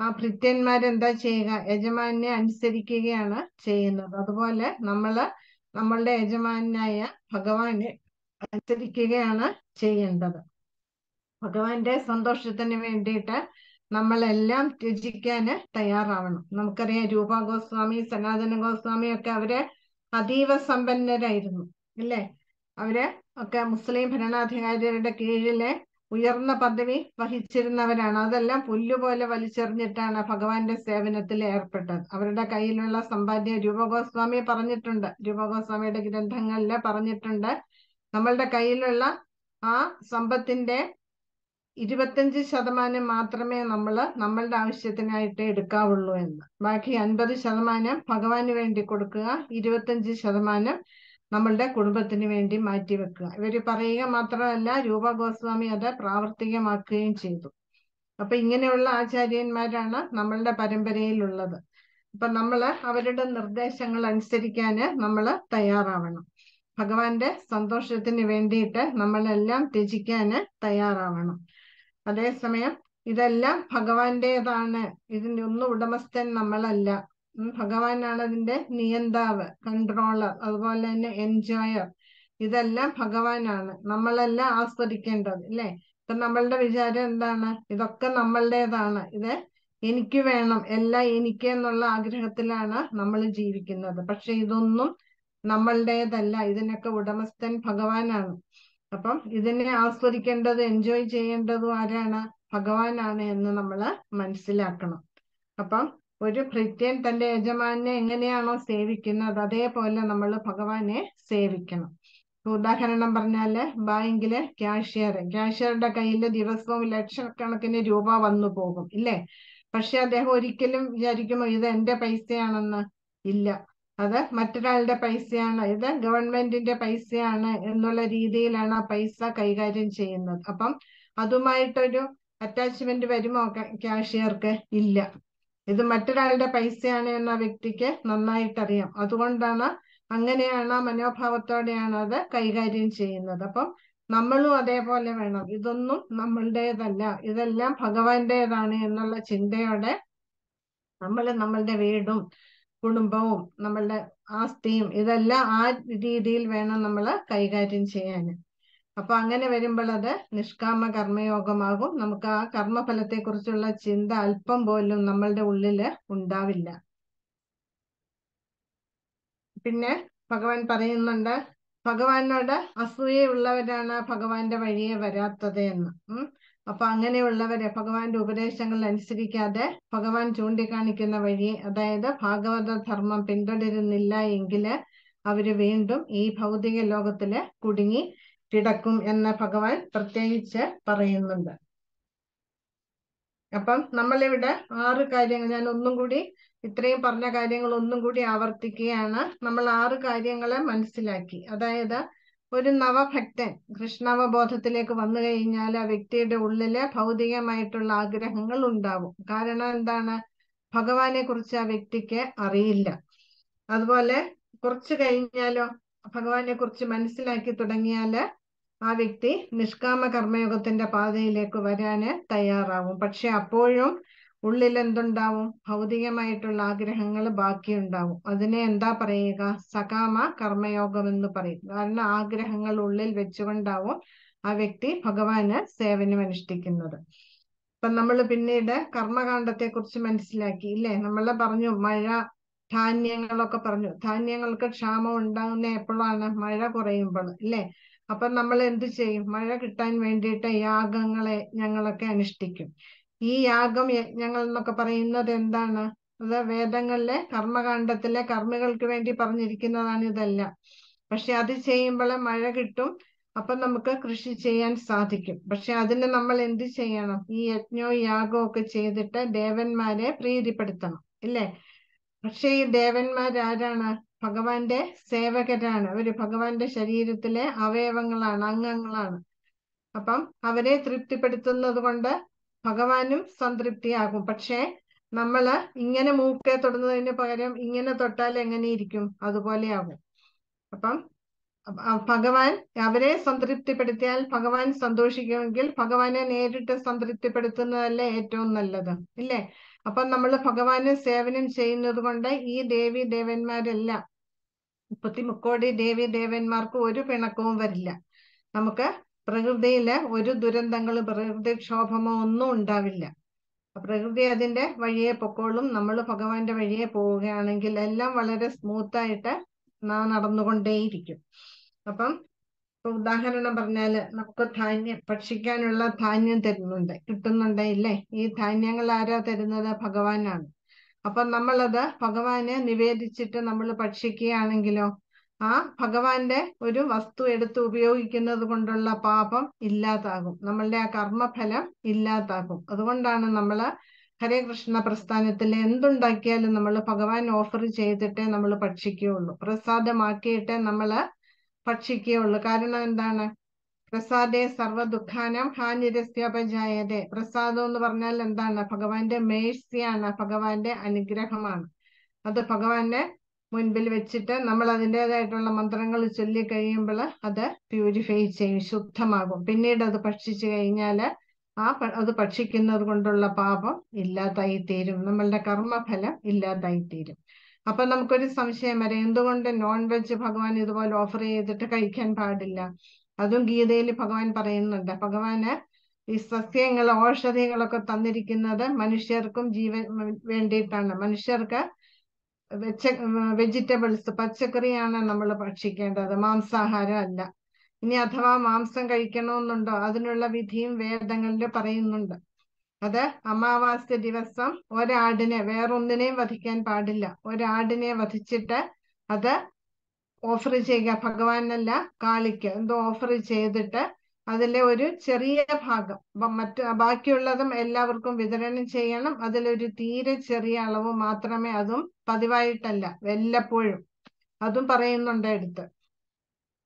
ആ ഭൃത്യന്മാരെന്താ ചെയ്യുക? യജമാനെ അനുസരിക്കുകയാണ് ചെയ്യുന്നത്. അതുപോലെ നമ്മൾ നമ്മളുടെ യജമാനായ ഭഗവാനെ അനുസരിക്കുകയാണ് ചെയ്യേണ്ടത്. ഭഗവാന്റെ സന്തോഷത്തിന് വേണ്ടിയിട്ട് നമ്മളെല്ലാം ത്യജിക്കാന് തയ്യാറാവണം. നമുക്കറിയാം രൂപ ഗോസ്വാമി സനാതന ഗോസ്വാമി ഒക്കെ അവർ അതീവ സമ്പന്നരായിരുന്നു അല്ലേ? അവർ ഒക്കെ മുസ്ലിം ഭരണാധികാരികളുടെ കീഴിലെ ഉയർന്ന പദവി വഹിച്ചിരുന്നവരാണ്. അതെല്ലാം പുല്ലുപോലെ വലിച്ചെറിഞ്ഞിട്ടാണ് ഭഗവാന്റെ സേവനത്തിൽ ഏർപ്പെട്ടത്. അവരുടെ കയ്യിലുള്ള സമ്പാദ്യം രൂപഗോസ്വാമി പറഞ്ഞിട്ടുണ്ട്. രൂപഗോസ്വാമിയുടെ ഗ്രന്ഥങ്ങളിൽ പറഞ്ഞിട്ടുണ്ട്. നമ്മളുടെ കയ്യിലുള്ള ആ സമ്പത്തിന്റെ ഇരുപത്തഞ്ച് ശതമാനം മാത്രമേ നമ്മൾ നമ്മളുടെ ആവശ്യത്തിനായിട്ട് എടുക്കാവുള്ളൂ എന്ന്. ബാക്കി അൻപത് ശതമാനം ഭഗവാന് വേണ്ടി കൊടുക്കുക ഇരുപത്തഞ്ച് ശതമാനം നമ്മളുടെ കുടുംബത്തിന് വേണ്ടി മാറ്റിവെക്കുക ഇവർ പറയുക മാത്രമല്ല രൂപ ഗോസ്വാമി അത് പ്രാവർത്തികമാക്കുകയും ചെയ്തു. അപ്പൊ ഇങ്ങനെയുള്ള ആചാര്യന്മാരാണ് നമ്മളുടെ പരമ്പരയിലുള്ളത്. അപ്പൊ നമ്മൾ അവരുടെ നിർദ്ദേശങ്ങൾ അനുസരിക്കാൻ നമ്മൾ തയ്യാറാവണം. ഭഗവാന്റെ സന്തോഷത്തിന് വേണ്ടിയിട്ട് നമ്മളെല്ലാം ത്യജിക്കാന് തയ്യാറാവണം. അതേസമയം ഇതെല്ലാം ഭഗവാന്റേതാണ്. ഇതിന്റെ ഒന്നും ഉടമസ്ഥൻ നമ്മളല്ല. ഭഗവാനാണ് അതിന്റെ നിയന്താവ് കൺട്രോളർ അതുപോലെ തന്നെ എൻജോയർ ഇതെല്ലാം ഭഗവാനാണ്. നമ്മളല്ല ആസ്വദിക്കേണ്ടത് അല്ലേ? ഇപ്പൊ നമ്മളുടെ വിചാരം എന്താണ്? ഇതൊക്കെ നമ്മളുടേതാണ്. ഇത് എനിക്ക് വേണം എല്ലാം എനിക്ക് എന്നുള്ള ആഗ്രഹത്തിലാണ് നമ്മൾ ജീവിക്കുന്നത്. പക്ഷെ ഇതൊന്നും നമ്മളുടേതല്ല. ഇതിനൊക്കെ ഉടമസ്ഥൻ ഭഗവാനാണ്. അപ്പം ഇതിനെ ആസ്വദിക്കേണ്ടത് എൻജോയ് ചെയ്യേണ്ടതും ആരാണ്? ഭഗവാനാണ് എന്ന് നമ്മൾ മനസ്സിലാക്കണം. അപ്പം ഒരു ഭൃത്യൻ തന്റെ യജമാനെ എങ്ങനെയാണോ സേവിക്കുന്നത് അതേപോലെ നമ്മൾ ഭഗവാനെ സേവിക്കണം. ഉദാഹരണം പറഞ്ഞാൽ ബാങ്കിൽ ക്യാഷ്യർ ക്യാഷ്യറുടെ കയ്യിൽ ദിവസവും ലക്ഷക്കണക്കിന് രൂപ വന്നു പോകും ഇല്ലേ? പക്ഷെ അദ്ദേഹം ഒരിക്കലും വിചാരിക്കുമോ ഇത് എന്റെ പൈസയാണെന്ന്? ഇല്ല. അത് മറ്റൊരാളുടെ പൈസയാണ് ഇത് ഗവൺമെന്റിന്റെ പൈസയാണ് എന്നുള്ള രീതിയിലാണ് ആ പൈസ കൈകാര്യം ചെയ്യുന്നത്. അപ്പം അതുമായിട്ടൊരു അറ്റാച്ച്മെന്റ് വരുമോ ക്യാഷിയർക്ക് ഇല്ല. ഇത് മറ്റൊരാളുടെ പൈസയാണ് എന്ന വ്യക്തിക്ക് നന്നായിട്ടറിയാം. അതുകൊണ്ടാണ് അങ്ങനെയാണ് മനോഭാവത്തോടെയാണ് അത് കൈകാര്യം ചെയ്യുന്നത്. അപ്പം നമ്മളും അതേപോലെ വേണം. ഇതൊന്നും നമ്മളുടേതല്ല. ഇതെല്ലാം ഭഗവാന്റേതാണ് എന്നുള്ള ചിന്തയോടെ നമ്മൾ നമ്മളുടെ വീടും കുടുംബവും നമ്മളുടെ ആസ്തിയും ഇതെല്ലാം ആ രീതിയിൽ വേണം നമ്മൾ കൈകാര്യം ചെയ്യാൻ അപ്പൊ അങ്ങനെ വരുമ്പോൾ അത് നിഷ്കാമ കർമ്മയോഗമാകും. നമുക്ക് ആ കർമ്മഫലത്തെ കുറിച്ചുള്ള ചിന്ത അല്പം പോലും നമ്മളുടെ ഉള്ളിൽ ഉണ്ടാവില്ല. പിന്നെ ഭഗവാൻ പറയുന്നുണ്ട് ഭഗവാനോട് അസൂയുള്ളവരാണ് ഭഗവാന്റെ വഴിയെ വരാത്തത് എന്ന്. അപ്പൊ അങ്ങനെയുള്ളവരെ ഭഗവാന്റെ ഉപദേശങ്ങൾ അനുസരിക്കാതെ ഭഗവാൻ ചൂണ്ടിക്കാണിക്കുന്ന വഴി അതായത് ഭാഗവത ധർമ്മം പിന്തുടരുന്നില്ല എങ്കിൽ അവർ വീണ്ടും ഈ ഭൗതിക ലോകത്തിൽ കുടുങ്ങി കിടക്കും എന്ന് ഭഗവാൻ പ്രത്യേകിച്ച് പറയുന്നുണ്ട്. അപ്പം നമ്മളിവിടെ ആറ് കാര്യങ്ങൾ ഞാൻ ഒന്നും കൂടി ഇത്രയും പറഞ്ഞ കാര്യങ്ങൾ ഒന്നും കൂടി ആവർത്തിക്കുകയാണ്. നമ്മൾ ആറ് കാര്യങ്ങളെ മനസ്സിലാക്കി. അതായത് ഒരു നവഭക്തൻ കൃഷ്ണാവബോധത്തിലേക്ക് വന്നു കഴിഞ്ഞാൽ ആ വ്യക്തിയുടെ ഉള്ളിൽ ഭൗതികമായിട്ടുള്ള ആഗ്രഹങ്ങൾ ഉണ്ടാവും. കാരണം എന്താണ്? ഭഗവാനെ കുറിച്ച് ആ വ്യക്തിക്ക് അറിയില്ല. അതുപോലെ കുറച്ച് കഴിഞ്ഞാലോ ഭഗവാനെ കുറിച്ച് മനസ്സിലാക്കി തുടങ്ങിയാൽ ആ വ്യക്തി നിഷ്കാമ കർമ്മയോഗത്തിന്റെ പാതയിലേക്ക് വരാന് തയ്യാറാവും. പക്ഷെ അപ്പോഴും ഉള്ളിൽ എന്തുണ്ടാവും ഭൗതികമായിട്ടുള്ള ആഗ്രഹങ്ങൾ ബാക്കിയുണ്ടാവും. അതിനെ എന്താ പറയുക? സകാമ കർമ്മയോഗം എന്ന് പറയും. കാരണം ആഗ്രഹങ്ങൾ ഉള്ളിൽ വെച്ചുകൊണ്ടാവും ആ വ്യക്തി ഭഗവാന് സേവനം അനുഷ്ഠിക്കുന്നത് ഇപ്പൊ നമ്മൾ പിന്നീട് കർമ്മകാന്ഡത്തെ കുറിച്ച് മനസ്സിലാക്കി ഇല്ലേ? നമ്മൾ പറഞ്ഞു മഴ ധാന്യങ്ങളൊക്കെ പറഞ്ഞു. ധാന്യങ്ങൾക്ക് ക്ഷാമം ഉണ്ടാകുന്ന എപ്പോഴാണ്? മഴ കുറയുമ്പോൾ ഇല്ലേ? അപ്പൊ നമ്മൾ എന്ത് ചെയ്യും? മഴ കിട്ടാൻ വേണ്ടിയിട്ട് യാഗങ്ങളെ ഞങ്ങളൊക്കെ അനുഷ്ഠിക്കും. ഈ യാഗം യജ്ഞങ്ങൾ എന്നൊക്കെ പറയുന്നത് എന്താണ്? അത് വേദങ്ങളിലെ കർമ്മകാണ്ഡത്തിലെ കർമ്മികൾക്ക് വേണ്ടി പറഞ്ഞിരിക്കുന്നതാണ് ഇതെല്ലാം. പക്ഷെ അത് ചെയ്യുമ്പോൾ മഴ കിട്ടും അപ്പൊ നമുക്ക് കൃഷി ചെയ്യാൻ സാധിക്കും. പക്ഷെ അതിന് നമ്മൾ എന്ത് ചെയ്യണം? ഈ യജ്ഞവും യാഗവും ഒക്കെ ചെയ്തിട്ട് ദേവന്മാരെ പ്രീതിപ്പെടുത്തണം ഇല്ലേ? പക്ഷെ ഈ ദേവന്മാരാരാണ് ഭഗവാന്റെ സേവകരാണ്. അവർ ഭഗവാന്റെ ശരീരത്തിലെ അവയവങ്ങളാണ് അംഗങ്ങളാണ്. അപ്പം അവരെ തൃപ്തിപ്പെടുത്തുന്നത് കൊണ്ട് ഭഗവാനും സംതൃപ്തിയാകും. പക്ഷേ നമ്മൾ ഇങ്ങനെ മൂക്കെ തൊടുന്നതിന് പകരം ഇങ്ങനെ തൊട്ടാൽ എങ്ങനെ ഇരിക്കും? അതുപോലെ ആകും അപ്പം ഭഗവാൻ അവരെ സംതൃപ്തിപ്പെടുത്തിയാൽ ഭഗവാൻ സന്തോഷിക്കുമെങ്കിൽ ഭഗവാനെ നേരിട്ട് സംതൃപ്തിപ്പെടുത്തുന്നതല്ലേ ഏറ്റവും നല്ലത് ഇല്ലേ? അപ്പൊ നമ്മൾ ഭഗവാന് സേവനം ചെയ്യുന്നത് കൊണ്ട് ഈ ദേവി ദേവന്മാരെല്ലാം മുപ്പത്തി മുക്കോടി ദേവി ദേവന്മാർക്ക് ഒരു പിണക്കവും വരില്ല. നമുക്ക് പ്രകൃതിയിൽ ഒരു ദുരന്തങ്ങളും പ്രകൃതിക്ഷോഭമോ ഒന്നും ഉണ്ടാവില്ല. പ്രകൃതി അതിന്റെ വഴിയെ പൊക്കോളും. നമ്മൾ ഭഗവാന്റെ വഴിയെ പോവുകയാണെങ്കിൽ എല്ലാം വളരെ സ്മൂത്തായിട്ട് നടന്നുകൊണ്ടേയിരിക്കും. അപ്പം ഉദാഹരണം പറഞ്ഞാൽ നമുക്ക് ധാന്യം ഭക്ഷിക്കാനുള്ള ധാന്യം തരുന്നുണ്ട്. കിട്ടുന്നുണ്ട് ഇല്ലേ? ഈ ധാന്യങ്ങൾ ആരാ തരുന്നത്? ഭഗവാനാണ്. അപ്പൊ നമ്മളത് ഭഗവാനെ നിവേദിച്ചിട്ട് നമ്മൾ ഭക്ഷിക്കുകയാണെങ്കിലോ ആ ഭഗവാന്റെ ഒരു വസ്തു എടുത്ത് ഉപയോഗിക്കുന്നത് കൊണ്ടുള്ള പാപം ഇല്ലാതാകും. നമ്മളുടെ ആ കർമ്മഫലം ഇല്ലാതാകും. അതുകൊണ്ടാണ് നമ്മൾ ഹരേ കൃഷ്ണ പ്രസ്ഥാനത്തിൽ എന്തുണ്ടാക്കിയാലും നമ്മൾ ഭഗവാൻ ഓഫർ ചെയ്തിട്ടേ നമ്മൾ ഭക്ഷിക്കുകയുള്ളൂ. പ്രസാദമാക്കിയിട്ടേ നമ്മൾ ഭക്ഷിക്കുകയുള്ളൂ. കാരണം എന്താണ്? പ്രസാദേ സർവ ദുഃഖാനം ഹാനിരസ്യപജായതേ. പ്രസാദം എന്ന് പറഞ്ഞാൽ എന്താണ്? ഭഗവാന്റെ മേഴ്സിയാണ് ഭഗവാന്റെ അനുഗ്രഹമാണ്. അത് ഭഗവാന്റെ മുൻപിൽ വെച്ചിട്ട് നമ്മൾ അതിന്റെതായിട്ടുള്ള മന്ത്രങ്ങൾ ചൊല്ലി കഴിയുമ്പോൾ അത് പ്യൂരിഫൈ ചെയ്യും ശുദ്ധമാകും. പിന്നീട് അത് ഭക്ഷിച്ചു കഴിഞ്ഞാൽ ആ അത് ഭക്ഷിക്കുന്നത് കൊണ്ടുള്ള പാപം ഇല്ലാതായി തീരും. നമ്മളുടെ കർമ്മഫലം ഇല്ലാതായി തീരും. അപ്പൊ നമുക്കൊരു സംശയം വരെ എന്തുകൊണ്ട് നോൺ വെജ് ഭഗവാൻ ഇതുപോലെ ഓഫർ ചെയ്തിട്ട് കഴിക്കാൻ പാടില്ല? അതും ഗീതയിൽ ഭഗവാൻ പറയുന്നുണ്ട്. ഭഗവാന് ഈ സസ്യങ്ങൾ ഔഷധികളൊക്കെ തന്നിരിക്കുന്നത് മനുഷ്യർക്കും ജീവൻ വേണ്ടിയിട്ടാണ്. മനുഷ്യർക്ക് വെച്ച വെജിറ്റബിൾസ് പച്ചക്കറിയാണ് നമ്മൾ ഭക്ഷിക്കേണ്ടത്. മാംസാഹാരം അല്ല. ഇനി അഥവാ മാംസം കഴിക്കണമെന്നുണ്ടോ? അതിനുള്ള വിധിയും വേദങ്ങളിൽ പറയുന്നുണ്ട്. അത് അമാവാസ്യ ദിവസം ഒരാടിനെ വേറൊന്നിനെയും വധിക്കാൻ പാടില്ല. ഒരാടിനെ വധിച്ചിട്ട് അത് ഓഫർ ചെയ്യുക. ഭഗവാനല്ല കാളിക്ക് എന്തോ ഓഫർ ചെയ്തിട്ട് അതിലെ ഒരു ചെറിയ ഭാഗം. മറ്റ് ബാക്കിയുള്ളതും എല്ലാവർക്കും വിതരണം ചെയ്യണം. അതിലൊരു തീരെ ചെറിയ അളവ് മാത്രമേ അതും പതിവായിട്ടല്ല വല്ലപ്പോഴും. അതും പറയുന്നുണ്ട് എടുത്ത്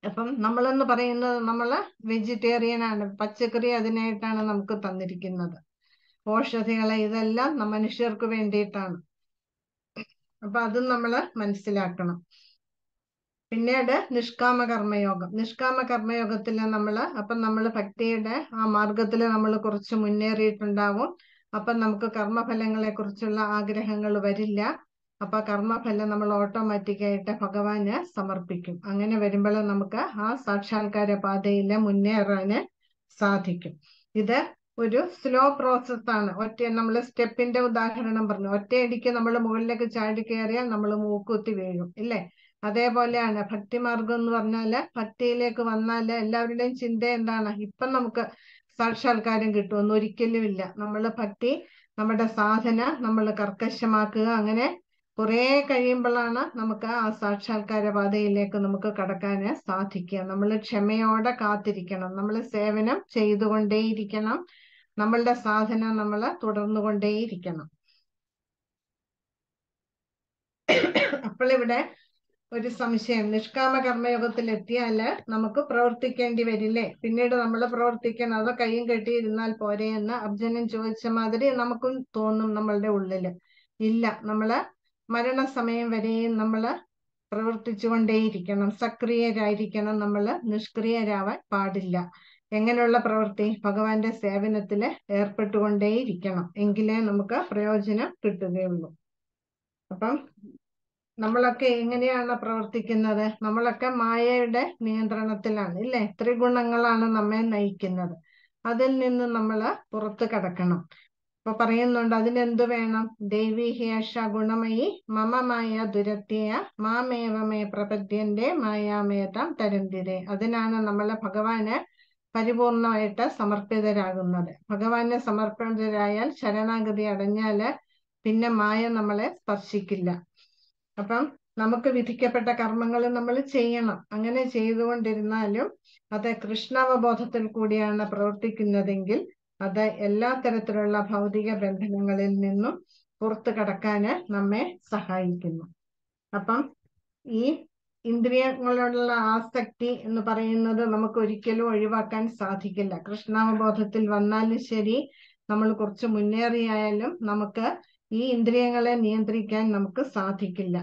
അപ്പം നമ്മളെന്ന് പറയുന്നത് നമ്മൾ വെജിറ്റേറിയൻ ആണ്. പച്ചക്കറി അതിനായിട്ടാണ് നമുക്ക് തന്നിരിക്കുന്നത്. ഔഷധികളെ ഇതെല്ലാം മനുഷ്യർക്ക് വേണ്ടിയിട്ടാണ്. അപ്പൊ അതും നമ്മൾ മനസ്സിലാക്കണം. പിന്നീട് നിഷ്കാമ കർമ്മയോഗം നിഷ്കാമ കർമ്മയോഗത്തിൽ നമ്മൾ അപ്പം നമ്മൾ ഭക്തിയുടെ ആ മാർഗത്തിൽ നമ്മൾ കുറച്ച് മുന്നേറിയിട്ടുണ്ടാവും. അപ്പം നമുക്ക് കർമ്മഫലങ്ങളെ കുറിച്ചുള്ള ആഗ്രഹങ്ങൾ വരില്ല. അപ്പൊ കർമ്മഫലം നമ്മൾ ഓട്ടോമാറ്റിക്കായിട്ട് ഭഗവാന് സമർപ്പിക്കും. അങ്ങനെ വരുമ്പോൾ നമുക്ക് ആ സാക്ഷാത്കാര പാതയിൽ മുന്നേറാന് സാധിക്കും. ഇത് ഒരു സ്ലോ പ്രോസസ് ആണ് ഒറ്റ നമ്മൾ സ്റ്റെപ്പിന്റെ ഉദാഹരണം പറഞ്ഞു. ഒറ്റയടിക്ക് നമ്മൾ മുകളിലേക്ക് ചാടി കയറിയാൽ നമ്മൾ മൂക്കുത്തി വീഴും. ഇല്ലേ? അതേപോലെയാണ് ഭക്തിമാർഗം എന്ന് പറഞ്ഞാൽ ഭക്തിയിലേക്ക് വന്നാൽ എല്ലാവരുടെയും ചിന്ത എന്താണ്? ഇപ്പം നമുക്ക് സാക്ഷാത്കാരം കിട്ടുമെന്ന് ഒരിക്കലും ഇല്ല നമ്മൾ ഭക്തി നമ്മുടെ സാധന നമ്മൾ കർക്കശമാക്കുക അങ്ങനെ കുറെ കഴിയുമ്പോഴാണ് നമുക്ക് ആ സാക്ഷാത്കാര പാതയിലേക്ക് നമുക്ക് കടക്കാന് സാധിക്കുക. നമ്മൾ ക്ഷമയോടെ കാത്തിരിക്കണം. നമ്മൾ സേവനം ചെയ്തുകൊണ്ടേയിരിക്കണം. നമ്മളുടെ സാധന നമ്മൾ തുടർന്നുകൊണ്ടേയിരിക്കണം. അപ്പോൾ ഇവിടെ ഒരു സംശയം. നിഷ്കാമ കർമ്മയോഗത്തിൽ എത്തിയാൽ നമുക്ക് പ്രവർത്തിക്കേണ്ടി വരില്ലേ? പിന്നീട് നമ്മൾ പ്രവർത്തിക്കണം അതോ കൈയും കെട്ടിയിരുന്നാൽ പോരെ എന്ന് അർജുനൻ ചോദിച്ച മാതിരി നമുക്കും തോന്നും നമ്മളുടെ ഉള്ളിൽ. ഇല്ല നമ്മൾ മരണസമയം വരെയും നമ്മൾ പ്രവർത്തിച്ചുകൊണ്ടേയിരിക്കണം. സക്രിയരായിരിക്കണം നമ്മൾ നിഷ്ക്രിയരാവാൻ പാടില്ല. എങ്ങനെയുള്ള പ്രവൃത്തി? ഭഗവാന്റെ സേവനത്തിൽ ഏർപ്പെട്ടുകൊണ്ടേയിരിക്കണം. എങ്കിലേ നമുക്ക് പ്രയോജനം കിട്ടുകയുള്ളൂ. അപ്പം നമ്മളൊക്കെ എങ്ങനെയാണ് പ്രവർത്തിക്കുന്നത്? നമ്മളൊക്കെ മായയുടെ നിയന്ത്രണത്തിലാണ് ഇല്ലേ? ത്രിഗുണങ്ങളാണ് നമ്മെ നയിക്കുന്നത്. അതിൽ നിന്ന് നമ്മൾ പുറത്തു കടക്കണം. അപ്പൊ പറയുന്നുണ്ട് അതിനെന്ത് വേണം? ദൈവീഹേഷ ഗുണമയി മമമായ ദുരത്യ മാമേവമേ പ്രപദ്യന്റെ മായാമേതം തരന്തിരെ അതിനാണ് നമ്മളെ ഭഗവാന് പരിപൂർണമായിട്ട് സമർപ്പിതരാകുന്നത്. ഭഗവാന് സമർപ്പിതരായാൽ ശരണാഗതി അടഞ്ഞാൽ പിന്നെ മായ നമ്മളെ സ്പർശിക്കില്ല. അപ്പം നമുക്ക് വിധിക്കപ്പെട്ട കർമ്മങ്ങൾ നമ്മൾ ചെയ്യണം. അങ്ങനെ ചെയ്തുകൊണ്ടിരുന്നാലും അത് കൃഷ്ണാവബോധത്തിൽ കൂടിയാണ് പ്രവർത്തിക്കുന്നതെങ്കിൽ അത് എല്ലാ തരത്തിലുള്ള ഭൗതിക ബന്ധനങ്ങളിൽ നിന്നും പുറത്തു കടക്കാന് നമ്മെ സഹായിക്കുന്നു. അപ്പം ഈ ഇന്ദ്രിയങ്ങളോടുള്ള ആസക്തി എന്ന് പറയുന്നത് നമുക്ക് ഒരിക്കലും ഒഴിവാക്കാൻ സാധിക്കില്ല. കൃഷ്ണാവബോധത്തിൽ വന്നാലും ശരി നമ്മൾ കുറച്ച് മുന്നേറിയായാലും നമുക്ക് ഈ ഇന്ദ്രിയങ്ങളെ നിയന്ത്രിക്കാൻ നമുക്ക് സാധിക്കില്ല.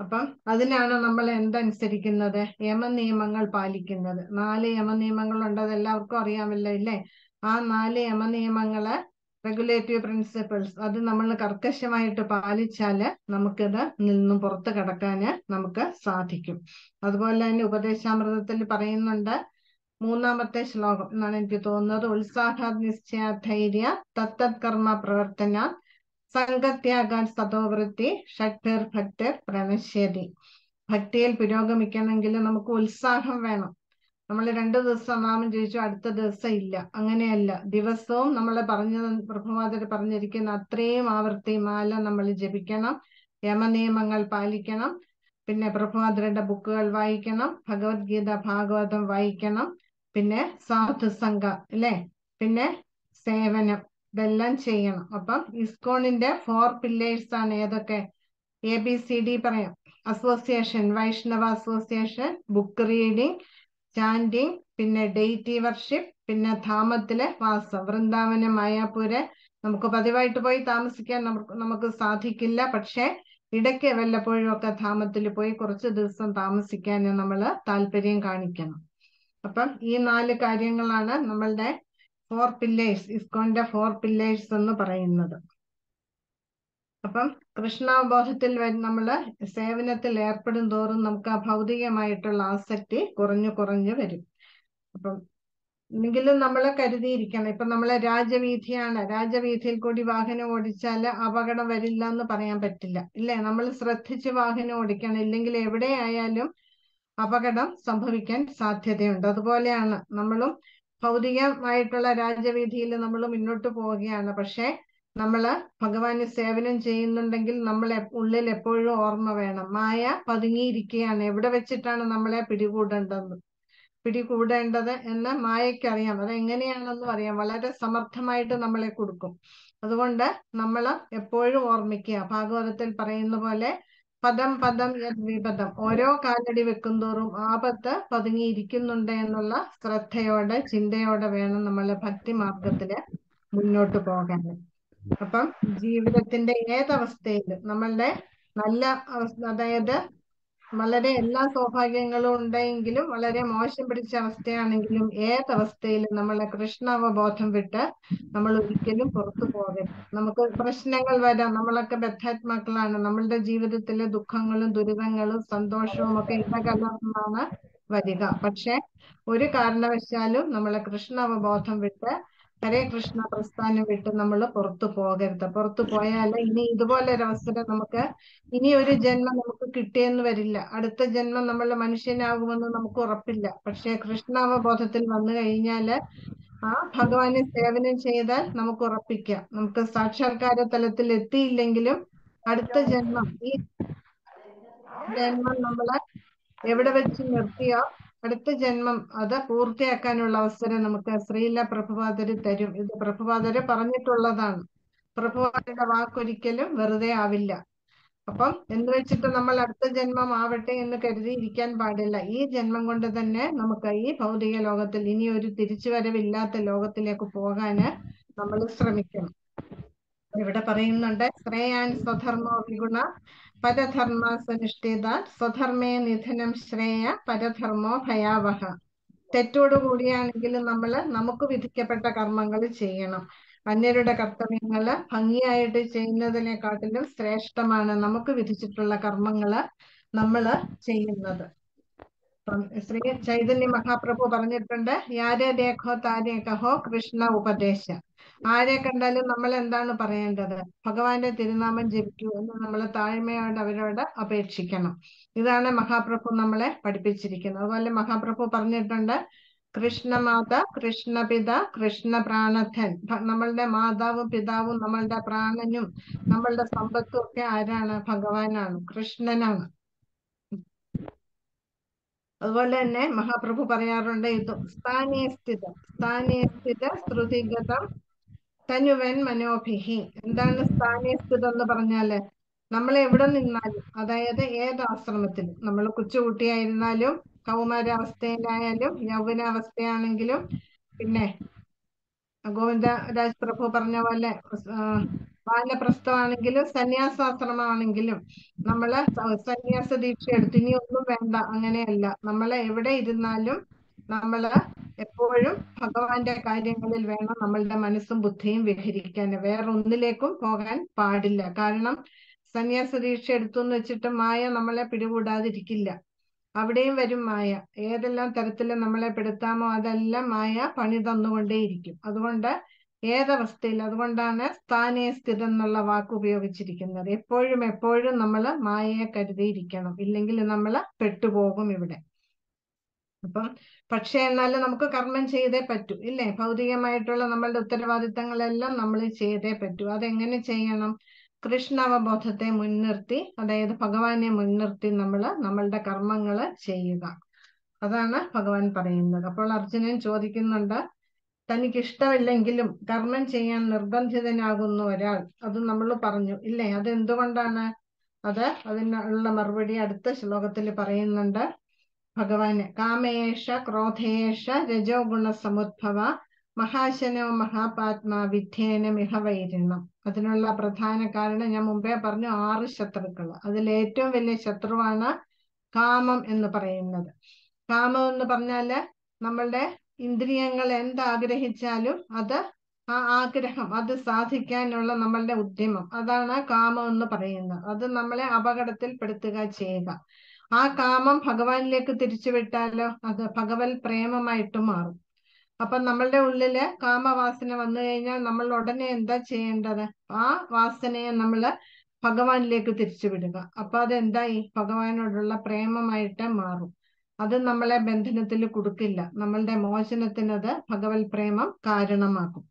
അപ്പം അതിനാണ് നമ്മൾ എന്തനുസരിക്കുന്നത്? യമനിയമങ്ങൾ പാലിക്കുന്നത്. നാല് യമനിയമങ്ങളുണ്ട് അത് എല്ലാവർക്കും അറിയാമല്ലോ ഇല്ലേ? ആ നാല് യമനിയമങ്ങൾ റെഗുലേറ്റീവ് പ്രിൻസിപ്പിൾസ് അത് നമ്മൾ കർക്കശമായിട്ട് പാലിച്ചാൽ നമുക്കിത് നിന്നും പുറത്തു കടക്കാന് നമുക്ക് സാധിക്കും. അതുപോലെ തന്നെ ഉപദേശാമൃതത്തിൽ പറയുന്നുണ്ട് മൂന്നാമത്തെ ശ്ലോകം എന്നാണ് എനിക്ക് തോന്നുന്നത്. ഉത്സാഹ നിശ്ചയ ധൈര്യ തത്തത് കർമ്മ പ്രവർത്തന സംഘത്യാഗാൻ സതോവൃത്തി ഷഡ്ഭിർ ഭക്തർ പ്രണശ്യതി. ഭക്തിയിൽ പുരോഗമിക്കണമെങ്കിൽ നമുക്ക് ഉത്സാഹം വേണം. നമ്മൾ രണ്ടു ദിവസം നാമം ചോദിച്ചു അടുത്ത ദിവസം ഇല്ല. അങ്ങനെയല്ല. ദിവസവും നമ്മൾ പറഞ്ഞ പ്രഭുമാതർ പറഞ്ഞിരിക്കുന്ന അത്രയും ആവർത്തി മാല നമ്മൾ ജപിക്കണം. യമനിയമങ്ങൾ പാലിക്കണം. പിന്നെ പ്രഭുമാതരുടെ ബുക്കുകൾ വായിക്കണം. ഭഗവത്ഗീത ഭാഗവതം വായിക്കണം. പിന്നെ സാധുസംഘ അല്ലെ? പിന്നെ സേവനം ഇതെല്ലാം ചെയ്യണം. അപ്പം ഇസ്കോണിന്റെ ഫോർ പില്ലേഴ്സ് ആണ് ഏതൊക്കെ? എ ബി സി ഡി പറയാം. Association Vaishnava association book reading chanting പിന്നെ ഡെയ്റ്റി വർഷിപ്പ് പിന്നെ ധാമത്തിലെ വാസം വൃന്ദാവനം മായാപൂര്. നമുക്ക് പതിവായിട്ട് പോയി താമസിക്കാൻ നമുക്ക് നമുക്ക് സാധിക്കില്ല. പക്ഷേ ഇടയ്ക്ക് വല്ലപ്പോഴും ഒക്കെ ധാമത്തിൽ പോയി കുറച്ച് ദിവസം താമസിക്കാൻ നമ്മൾ താല്പര്യം കാണിക്കണം. അപ്പം ഈ നാല് കാര്യങ്ങളാണ് നമ്മളുടെ ഫോർ പില്ലേഴ്സ് ഇസ്കോന്റെ ഫോർ പില്ലേഴ്സ് എന്ന് പറയുന്നത്. അപ്പം കൃഷ്ണബോധത്തിൽ നമ്മൾ സേവനത്തിൽ ഏർപ്പെടും തോറും നമുക്ക് ഭൗതികമായിട്ടുള്ള ആസക്തി കുറഞ്ഞു കുറഞ്ഞു വരും. അപ്പം എങ്കിലും നമ്മൾ കരുതിയിരിക്കണം. ഇപ്പൊ നമ്മളെ രാജവീഥിയാണ്. രാജവീഥിയിൽ കൂടി വാഹനം ഓടിച്ചാൽ അപകടം വരില്ല എന്ന് പറയാൻ പറ്റില്ല. ഇല്ലേ? നമ്മൾ ശ്രദ്ധിച്ച് വാഹനം ഓടിക്കണം. ഇല്ലെങ്കിൽ എവിടെയായാലും അപകടം സംഭവിക്കാൻ സാധ്യതയുണ്ട്. അതുപോലെയാണ് നമ്മളും ഭൗതികമായിട്ടുള്ള രാജവീതിയിൽ നമ്മൾ മുന്നോട്ട് പോവുകയാണ്. പക്ഷേ നമ്മൾ ഭഗവാന് സേവനം ചെയ്യുന്നുണ്ടെങ്കിൽ നമ്മൾ ഉള്ളിൽ എപ്പോഴും ഓർമ്മ വേണം. മായ പതുങ്ങിയിരിക്കുകയാണ്. എവിടെ വെച്ചിട്ടാണ് നമ്മളെ പിടികൂടേണ്ടത്? പിടികൂടേണ്ടത് എന്ന് മായയ്ക്കറിയാം. അത് എങ്ങനെയാണെന്നും അറിയാം. വളരെ സമർത്ഥമായിട്ട് നമ്മളെ കൊടുക്കും. അതുകൊണ്ട് നമ്മൾ എപ്പോഴും ഓർമ്മിക്കുക. ഭാഗവതത്തിൽ പറയുന്ന പോലെ പദം പദം യദ്വിപദം ഓരോ കാലടി വെക്കുന്തോറും ആപത്ത് പതുങ്ങിയിരിക്കുന്നുണ്ട് എന്നുള്ള ശ്രദ്ധയോടെ ചിന്തയോടെ വേണം നമ്മൾ ഭക്തി മാർഗത്തിൽ മുന്നോട്ട് പോകാൻ അപ്പം ജീവിതത്തിന്റെ ഏതവസ്ഥയിലും നമ്മളുടെ നല്ല അവസ്ഥ അതായത് വളരെ എല്ലാ സൗഭാഗ്യങ്ങളും ഉണ്ടെങ്കിലും വളരെ മോശം പിടിച്ച അവസ്ഥയാണെങ്കിലും ഏതവസ്ഥയിലും നമ്മളെ കൃഷ്ണാവബോധം വിട്ട് നമ്മൾ ഒരിക്കലും പുറത്തു പോകരുത്. നമുക്ക് പ്രശ്നങ്ങൾ വരാം നമ്മളൊക്കെ ബദ്ധാത്മാക്കളാണ് നമ്മളുടെ ജീവിതത്തിലെ ദുഃഖങ്ങളും ദുരിതങ്ങളും സന്തോഷവും ഒക്കെ ഇടകലർന്നാണ് വരിക. പക്ഷെ ഒരു കാരണവശാലും നമ്മളെ കൃഷ്ണാവബോധം വിട്ട് ഹരേ കൃഷ്ണ പ്രസ്ഥാനം വിട്ട് നമ്മൾ പുറത്തു പോകരുത്. പുറത്തു പോയാൽ ഇനി ഇതുപോലെ ഒരു അവസരം നമുക്ക് ഇനി ഒരു ജന്മം നമുക്ക് കിട്ടിയെന്ന് വരില്ല. അടുത്ത ജന്മം നമ്മൾ മനുഷ്യനാകുമെന്ന് നമുക്ക് ഉറപ്പില്ല. പക്ഷെ കൃഷ്ണാവബോധത്തിൽ വന്നു കഴിഞ്ഞാൽ ആ ഭഗവാനെ സേവനം ചെയ്താൽ നമുക്ക് ഉറപ്പിക്കാം. നമുക്ക് സാക്ഷാത്കാര തലത്തിൽ എത്തിയില്ലെങ്കിലും അടുത്ത ജന്മം ഈ ജന്മം നമ്മളെ എവിടെ വെച്ച് നിർത്തിയോ അടുത്ത ജന്മം അത് പൂർത്തിയാക്കാനുള്ള അവസരം നമുക്ക് ശ്രീല പ്രഭുപാദര് തരും. ഇത് പ്രഭുപാദര് പറഞ്ഞിട്ടുള്ളതാണ്. പ്രഭുപാദരുടെ വാക്കൊരിക്കലും വെറുതെ ആവില്ല. അപ്പം എന്ന് വെച്ചിട്ട് നമ്മൾ അടുത്ത ജന്മം ആവട്ടെ എന്ന് കരുതി ഇരിക്കാൻ പാടില്ല. ഈ ജന്മം കൊണ്ട് തന്നെ നമുക്ക് ഈ ഭൗതിക ലോകത്തിൽ ഇനി ഒരു തിരിച്ചു തിരിച്ചുവരവില്ലാത്ത ലോകത്തിലേക്ക് പോകാന് നമ്മൾ ശ്രമിക്കണം. ഇവിടെ പറയുന്നുണ്ട് ശ്രേയാൻ സ്വധർമ്മോ വിഗുണ പരധർമ്മ സനുഷ്ഠിത സ്വധർമ്മേ നിധനം ശ്രേയ പരധർമ്മോ ഭയാവഹ. തെറ്റോട് കൂടിയാണെങ്കിലും നമ്മൾ നമുക്ക് വിധിക്കപ്പെട്ട കർമ്മങ്ങൾ ചെയ്യണം. അന്യരുടെ കർത്തവ്യങ്ങൾ ഭംഗിയായിട്ട് ചെയ്യുന്നതിനെക്കാട്ടിലും ശ്രേഷ്ഠമാണ് നമുക്ക് വിധിച്ചിട്ടുള്ള കർമ്മങ്ങൾ നമ്മൾ ചെയ്യുന്നത്. ശ്രീ ചൈതന്യ മഹാപ്രഭു പറഞ്ഞിട്ടുണ്ട് യാരെ രേഖോ താരെ കൃഷ്ണ ഉപദേശ. ആരെ കണ്ടാലും നമ്മൾ എന്താണ് പറയേണ്ടത്? ഭഗവാന്റെ തിരുനാമം ജപിക്കൂ എന്ന് നമ്മൾ താഴ്മയോട് അവരോട് അപേക്ഷിക്കണം. ഇതാണ് മഹാപ്രഭു നമ്മളെ പഠിപ്പിച്ചിരിക്കുന്നത്. അതുപോലെ മഹാപ്രഭു പറഞ്ഞിട്ടുണ്ട് കൃഷ്ണമാത കൃഷ്ണപിത കൃഷ്ണ പ്രാണധൻ. നമ്മളുടെ മാതാവും പിതാവും നമ്മളുടെ പ്രാണനും നമ്മളുടെ സമ്പത്തും ഒക്കെ ആരാണ്? ഭഗവാനാണ് കൃഷ്ണനാണ്. അതുപോലെ തന്നെ മഹാപ്രഭു പറയാറുണ്ട് ഇത് സ്ഥാനീയ സ്ഥിത സ്ഥാനീയ ശ്രുതിഗതം തനുവൻ മനോഭിഹി എന്താണ് സ്ഥാനീയ സ്ഥിതം എന്ന് പറഞ്ഞാൽ നമ്മൾ എവിടെ നിന്നാലും അതായത് ഏത് ആശ്രമത്തിലും നമ്മൾ കൊച്ചുകുട്ടിയായിരുന്നാലും കൗമാരാവസ്ഥയിലായാലും യൗവനാവസ്ഥയാണെങ്കിലും പിന്നെ ഗോവിന്ദരാജ് പ്രഭു പറഞ്ഞ പോലെ ബാലപ്രസ്ഥമാണെങ്കിലും സന്യാസാശ്രമമാണെങ്കിലും നമ്മൾ സന്യാസ ദീക്ഷ എടുത്ത് ഇനി ഒന്നും വേണ്ട അങ്ങനെയല്ല. നമ്മൾ എവിടെ ഇരുന്നാലും നമ്മൾ എപ്പോഴും ഭഗവാന്റെ കാര്യങ്ങളിൽ വേണം നമ്മളുടെ മനസ്സും ബുദ്ധിയും വിഹരിക്കാൻ. വേറെ ഒന്നിലേക്കും പോകാൻ പാടില്ല. കാരണം സന്യാസ ദീക്ഷ എടുത്തു എന്ന് വെച്ചിട്ട് മായ നമ്മളെ പിടികൂടാതിരിക്കില്ല. അവിടെയും വരും മായ. ഏതെല്ലാം തരത്തിൽ നമ്മളെ പെടുത്താമോ അതെല്ലാം മായ പണി തന്നുകൊണ്ടേയിരിക്കും. അതുകൊണ്ട് ഏതവസ്ഥയിൽ? അതുകൊണ്ടാണ് സ്ഥാനീയ സ്ഥിതം എന്നുള്ള വാക്ക് ഉപയോഗിച്ചിരിക്കുന്നത്. എപ്പോഴും എപ്പോഴും നമ്മൾ മായയെ കരുതിയിരിക്കണം. ഇല്ലെങ്കിൽ നമ്മൾ പെട്ടുപോകും ഇവിടെ. അപ്പം പക്ഷേ എന്നാലും നമുക്ക് കർമ്മം ചെയ്തേ പറ്റൂ ഇല്ലേ? ഭൗതികമായിട്ടുള്ള നമ്മളുടെ ഉത്തരവാദിത്തങ്ങളെല്ലാം നമ്മൾ ചെയ്തേ പറ്റൂ. അതെങ്ങനെ ചെയ്യണം? കൃഷ്ണാവബോധത്തെ മുൻനിർത്തി അതായത് ഭഗവാനെ മുൻനിർത്തി നമ്മൾ നമ്മളുടെ കർമ്മങ്ങൾ ചെയ്യുക. അതാണ് ഭഗവാൻ പറയുന്നത്. അപ്പോൾ അർജുനൻ ചോദിക്കുന്നുണ്ട് തനിക്ക് ഇഷ്ടമില്ലെങ്കിലും കർമ്മം ചെയ്യാൻ നിർബന്ധിതനാകുന്ന ഒരാൾ അത് നമ്മൾ പറഞ്ഞു. ഇല്ലേ? അത് എന്തുകൊണ്ടാണ് അത് അതിനുള്ള മറുപടി അടുത്ത ശ്ലോകത്തിൽ പറയുന്നുണ്ട് ഭഗവാന്. കാമേഷ ക്രോധേഷ രജോ ഗുണ സമുദ്ഭവ മഹാശനോ മഹാപാത്മാ വിധേന മിഹവൈരണം അതിനുള്ള പ്രധാന കാരണം ഞാൻ മുമ്പേ പറഞ്ഞു ആറ് ശത്രുക്കൾ അതിൽ ഏറ്റവും വലിയ ശത്രുവാണ് കാമം എന്ന് പറയുന്നത്. കാമം എന്ന് പറഞ്ഞാൽ നമ്മളുടെ ഇന്ദ്രിയങ്ങൾ എന്താഗ്രഹിച്ചാലും അത് ആ ആഗ്രഹം അത് സാധിക്കാനുള്ള നമ്മളുടെ ഉദ്യമം. അതാണ് കാമം എന്ന് പറയുന്നത്. അത് നമ്മളെ അപകടത്തിൽപ്പെടുത്തുക ചെയ്യുക. ആ കാമം ഭഗവാനിലേക്ക് തിരിച്ചുവിട്ടാലോ അത് ഭഗവത് പ്രേമമായിട്ട് മാറും. അപ്പൊ നമ്മളുടെ ഉള്ളിൽ കാമവാസന വന്നു കഴിഞ്ഞാൽ നമ്മൾ ഉടനെ എന്താ ചെയ്യേണ്ടത്? ആ വാസനയെ നമ്മൾ ഭഗവാനിലേക്ക് തിരിച്ചുവിടുക അപ്പൊ അതെന്തായി? ഭഗവാനോടുള്ള പ്രേമമായിട്ട് മാറും. അത് നമ്മളെ ബന്ധനത്തിൽ കൊടുക്കില്ല. നമ്മളുടെ മോചനത്തിനത് ഭഗവത് പ്രേമം കാരണമാക്കും.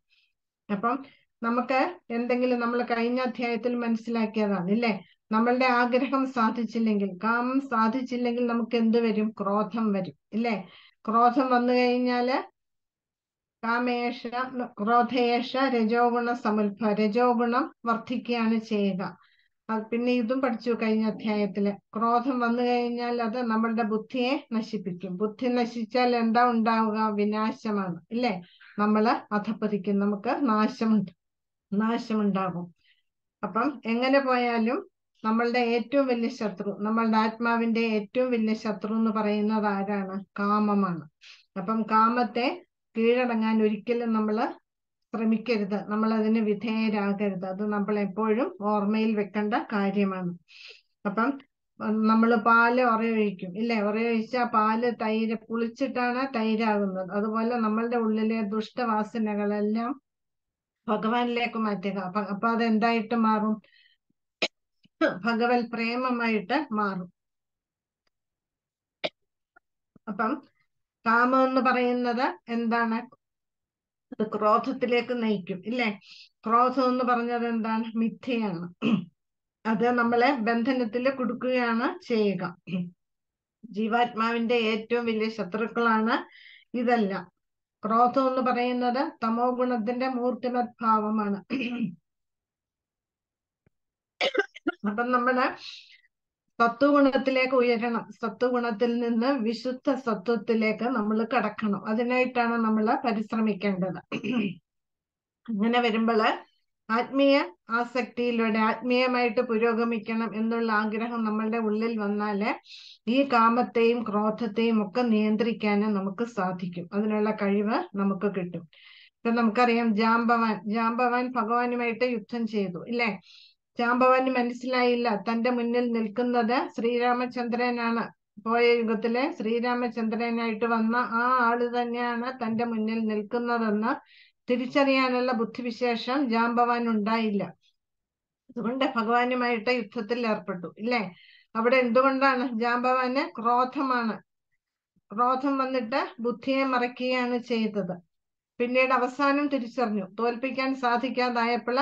അപ്പം നമുക്ക് എന്തെങ്കിലും നമ്മൾ കഴിഞ്ഞ അധ്യായത്തിൽ മനസ്സിലാക്കിയതാണ് ഇല്ലേ? നമ്മളുടെ ആഗ്രഹം സാധിച്ചില്ലെങ്കിൽ കാമം സാധിച്ചില്ലെങ്കിൽ നമുക്ക് എന്ത് വരും? ക്രോധം വരും ഇല്ലേ? ക്രോധം വന്നു കഴിഞ്ഞാൽ കാമേഷ ക്രോധേഷ രജോ ഗുണ സമുൽഭ രജോ ഗുണം വർദ്ധിക്കുകയാണ് ചെയ്യുക. പിന്നെ ഇതും പഠിച്ചു കഴിഞ്ഞ അധ്യായത്തിൽ. ക്രോധം വന്നു കഴിഞ്ഞാൽ അത് നമ്മളുടെ ബുദ്ധിയെ നശിപ്പിക്കും. ബുദ്ധി നശിച്ചാൽ എന്താ ഉണ്ടാവുക? വിനാശമാണ് ഇല്ലേ? നമ്മൾ അധപ്പതിക്കും നമുക്ക് നാശമുണ്ട് നാശമുണ്ടാകും. അപ്പം എങ്ങനെ പോയാലും നമ്മളുടെ ഏറ്റവും വലിയ ശത്രു നമ്മളുടെ ആത്മാവിന്റെ ഏറ്റവും വലിയ ശത്രു എന്ന് പറയുന്നത് ആരാണ്? കാമമാണ്. അപ്പം കാമത്തെ കീഴടങ്ങാൻ ഒരിക്കലും നമ്മൾ ശ്രമിക്കരുത്. നമ്മൾ അതിന് വിധേയരാകരുത്. അത് നമ്മൾ എപ്പോഴും ഓർമ്മയിൽ വെക്കേണ്ട കാര്യമാണ്. അപ്പം നമ്മൾ പാൽ ഉറയൊഴിക്കും ഇല്ലേ? ഉറയൊഴിച്ച പാൽ തൈര് പുളിച്ചിട്ടാണ് തൈരാകുന്നത്. അതുപോലെ നമ്മളുടെ ഉള്ളിലെ ദുഷ്ടവാസനകളെല്ലാം ഭഗവാനിലേക്ക് മാറ്റുക. അപ്പൊ അപ്പൊ അതെന്തായിട്ട് മാറും? ഭഗവത് പ്രേമമായിട്ട് മാറും. അപ്പം കാമം എന്ന് പറയുന്നത് എന്താണ്? അത് ക്രോധത്തിലേക്ക് നയിക്കും ഇല്ലേ? ക്രോധം എന്ന് പറഞ്ഞത് എന്താണ്? മിഥ്യയാണ്. അത് നമ്മളെ ബന്ധനത്തിൽ കൊടുക്കുകയാണ് ചെയ്യുക. ജീവാത്മാവിന്റെ ഏറ്റവും വലിയ ശത്രുക്കളാണ് ഇതല്ല. ക്രോധം എന്ന് പറയുന്നത് തമോ ഗുണത്തിന്റെ മൂർത്തിമത് ഭാവമാണ് അപ്പം നമ്മൾ സത്വഗുണത്തിലേക്ക് ഉയരണം. സത്വഗുണത്തിൽ നിന്ന് വിശുദ്ധ സത്വത്തിലേക്ക് നമ്മൾ കടക്കണം. അതിനായിട്ടാണ് നമ്മൾ പരിശ്രമിക്കേണ്ടത്. അങ്ങനെ വരുമ്പോൾ ആത്മീയ ആസക്തിയിലൂടെ ആത്മീയമായിട്ട് പുരോഗമിക്കണം എന്നുള്ള ആഗ്രഹം നമ്മളുടെ ഉള്ളിൽ വന്നാൽ ഈ കാമത്തെയും ക്രോധത്തെയും ഒക്കെ നിയന്ത്രിക്കാനും നമുക്ക് സാധിക്കും. അതിനുള്ള കഴിവ് നമുക്ക് കിട്ടും. ഇപ്പൊ നമുക്കറിയാം ജാമ്പവാൻ ജാമ്പവാൻ ഭഗവാനുമായിട്ട് യുദ്ധം ചെയ്തു ഇല്ലേ? ജാമ്പവാന് മനസ്സിലായില്ല. തന്റെ മുന്നിൽ നിൽക്കുന്നത് ശ്രീരാമചന്ദ്രനാണ്. പോയ യുഗത്തിലെ ശ്രീരാമചന്ദ്രനായിട്ട് വന്ന ആ ആൾ തന്നെയാണ് തന്റെ മുന്നിൽ നിൽക്കുന്നതെന്ന് തിരിച്ചറിയാനുള്ള ബുദ്ധിവിശേഷം ജാമ്പവാൻ ഉണ്ടായില്ല. അതുകൊണ്ട് ഭഗവാനുമായിട്ട് യുദ്ധത്തിൽ ഏർപ്പെട്ടു ഇല്ലേ? അവിടെ എന്തുകൊണ്ടാണ് ജാമ്പവാന് ക്രോധമാണ്? ക്രോധം വന്നിട്ട് ബുദ്ധിയെ മറയ്ക്കുകയാണ് ചെയ്തത്. പിന്നീട് അവസാനം തിരിച്ചറിഞ്ഞു. തോൽപ്പിക്കാൻ സാധിക്കാതായപ്പോൾ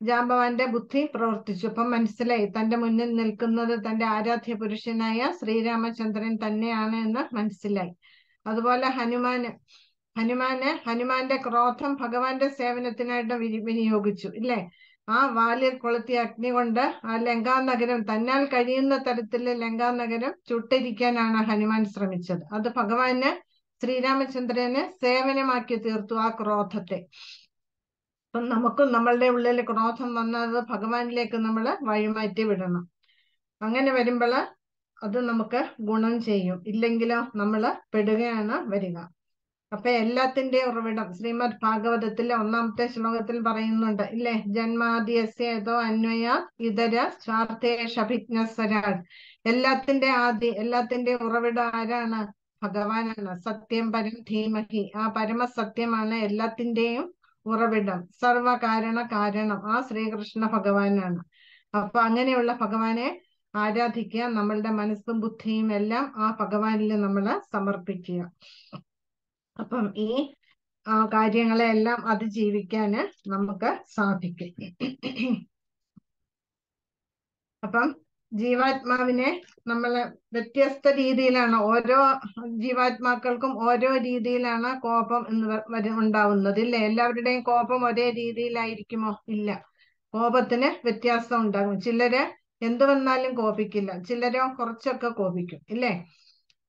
ജാമ്പവാന്റെ ബുദ്ധി പ്രവർത്തിച്ചു. അപ്പം മനസ്സിലായി തന്റെ മുന്നിൽ നിൽക്കുന്നത് തന്റെ ആരാധ്യ പുരുഷനായ ശ്രീരാമചന്ദ്രൻ തന്നെയാണ് എന്ന് മനസ്സിലായി. അതുപോലെ ഹനുമാന് ഹനുമാന് ഹനുമാന്റെ ക്രോധം ഭഗവാന്റെ സേവനത്തിനായിട്ട് വിനി വിനിയോഗിച്ചു ഇല്ലേ? ആ വാലിൽ കൊളുത്തിയ അഗ്നി കൊണ്ട് ആ ലങ്കാ നഗരം തന്നാൽ കഴിയുന്ന തരത്തിൽ ലങ്കാ നഗരം ചുട്ടിരിക്കാനാണ് ഹനുമാൻ ശ്രമിച്ചത്. അത് ഭഗവാന് ശ്രീരാമചന്ദ്രന് സേവനമാക്കി തീർത്തു ആ ക്രോധത്തെ. അപ്പം നമുക്കും നമ്മളുടെ ഉള്ളിൽ ക്രോധം വന്നത് ഭഗവാനിലേക്ക് നമ്മൾ വഴിമാറ്റി വിടണം. അങ്ങനെ വരുമ്പോൾ അത് നമുക്ക് ഗുണം ചെയ്യും. ഇല്ലെങ്കിലോ നമ്മൾ പെടുകയാണ് വരിക. അപ്പൊ എല്ലാത്തിന്റെ ഉറവിടം ശ്രീമദ് ഭാഗവതത്തിലെ ഒന്നാമത്തെ ശ്ലോകത്തിൽ പറയുന്നുണ്ട്. ഇല്ലേ? ജന്മാദിയസ്യേതോ അന്വയ ഇതര സ്വാർത്ഥേഷഭിജ്ഞസ്വരാൾ എല്ലാത്തിന്റെ ആദി എല്ലാത്തിന്റെ ഉറവിടം ആരാണ്? ഭഗവാനാണ്. സത്യം പരം ധീമഹി. ആ പരമസത്യമാണ് എല്ലാത്തിന്റെയും ഉറവിടം. സർവകാരണ കാരണം. ആ ശ്രീകൃഷ്ണ ഭഗവാനാണ്. അപ്പൊ അങ്ങനെയുള്ള ഭഗവാനെ ആരാധിക്കുക നമ്മളുടെ മനസ്സും ബുദ്ധിയും എല്ലാം ആ ഭഗവാനിൽ നമ്മൾ സമർപ്പിക്കുക. അപ്പം ഈ കാര്യങ്ങളെല്ലാം അതിജീവിക്കാന് നമുക്ക് സാധിക്കും. അപ്പം ജീവാത്മാവിനെ നമ്മൾ വ്യത്യസ്ത രീതിയിലാണ് ഓരോ ജീവാത്മാക്കൾക്കും ഓരോ രീതിയിലാണ് കോപം എന്ന് ഉണ്ടാവുന്നത് ഇല്ലേ? എല്ലാവരുടെയും കോപം ഒരേ രീതിയിലായിരിക്കുമോ? ഇല്ല. കോപത്തിന് വ്യത്യാസം ഉണ്ടാകും. ചിലര് എന്തു വന്നാലും കോപിക്കില്ല. ചിലരോ കുറച്ചൊക്കെ കോപിക്കും. ഇല്ലേ?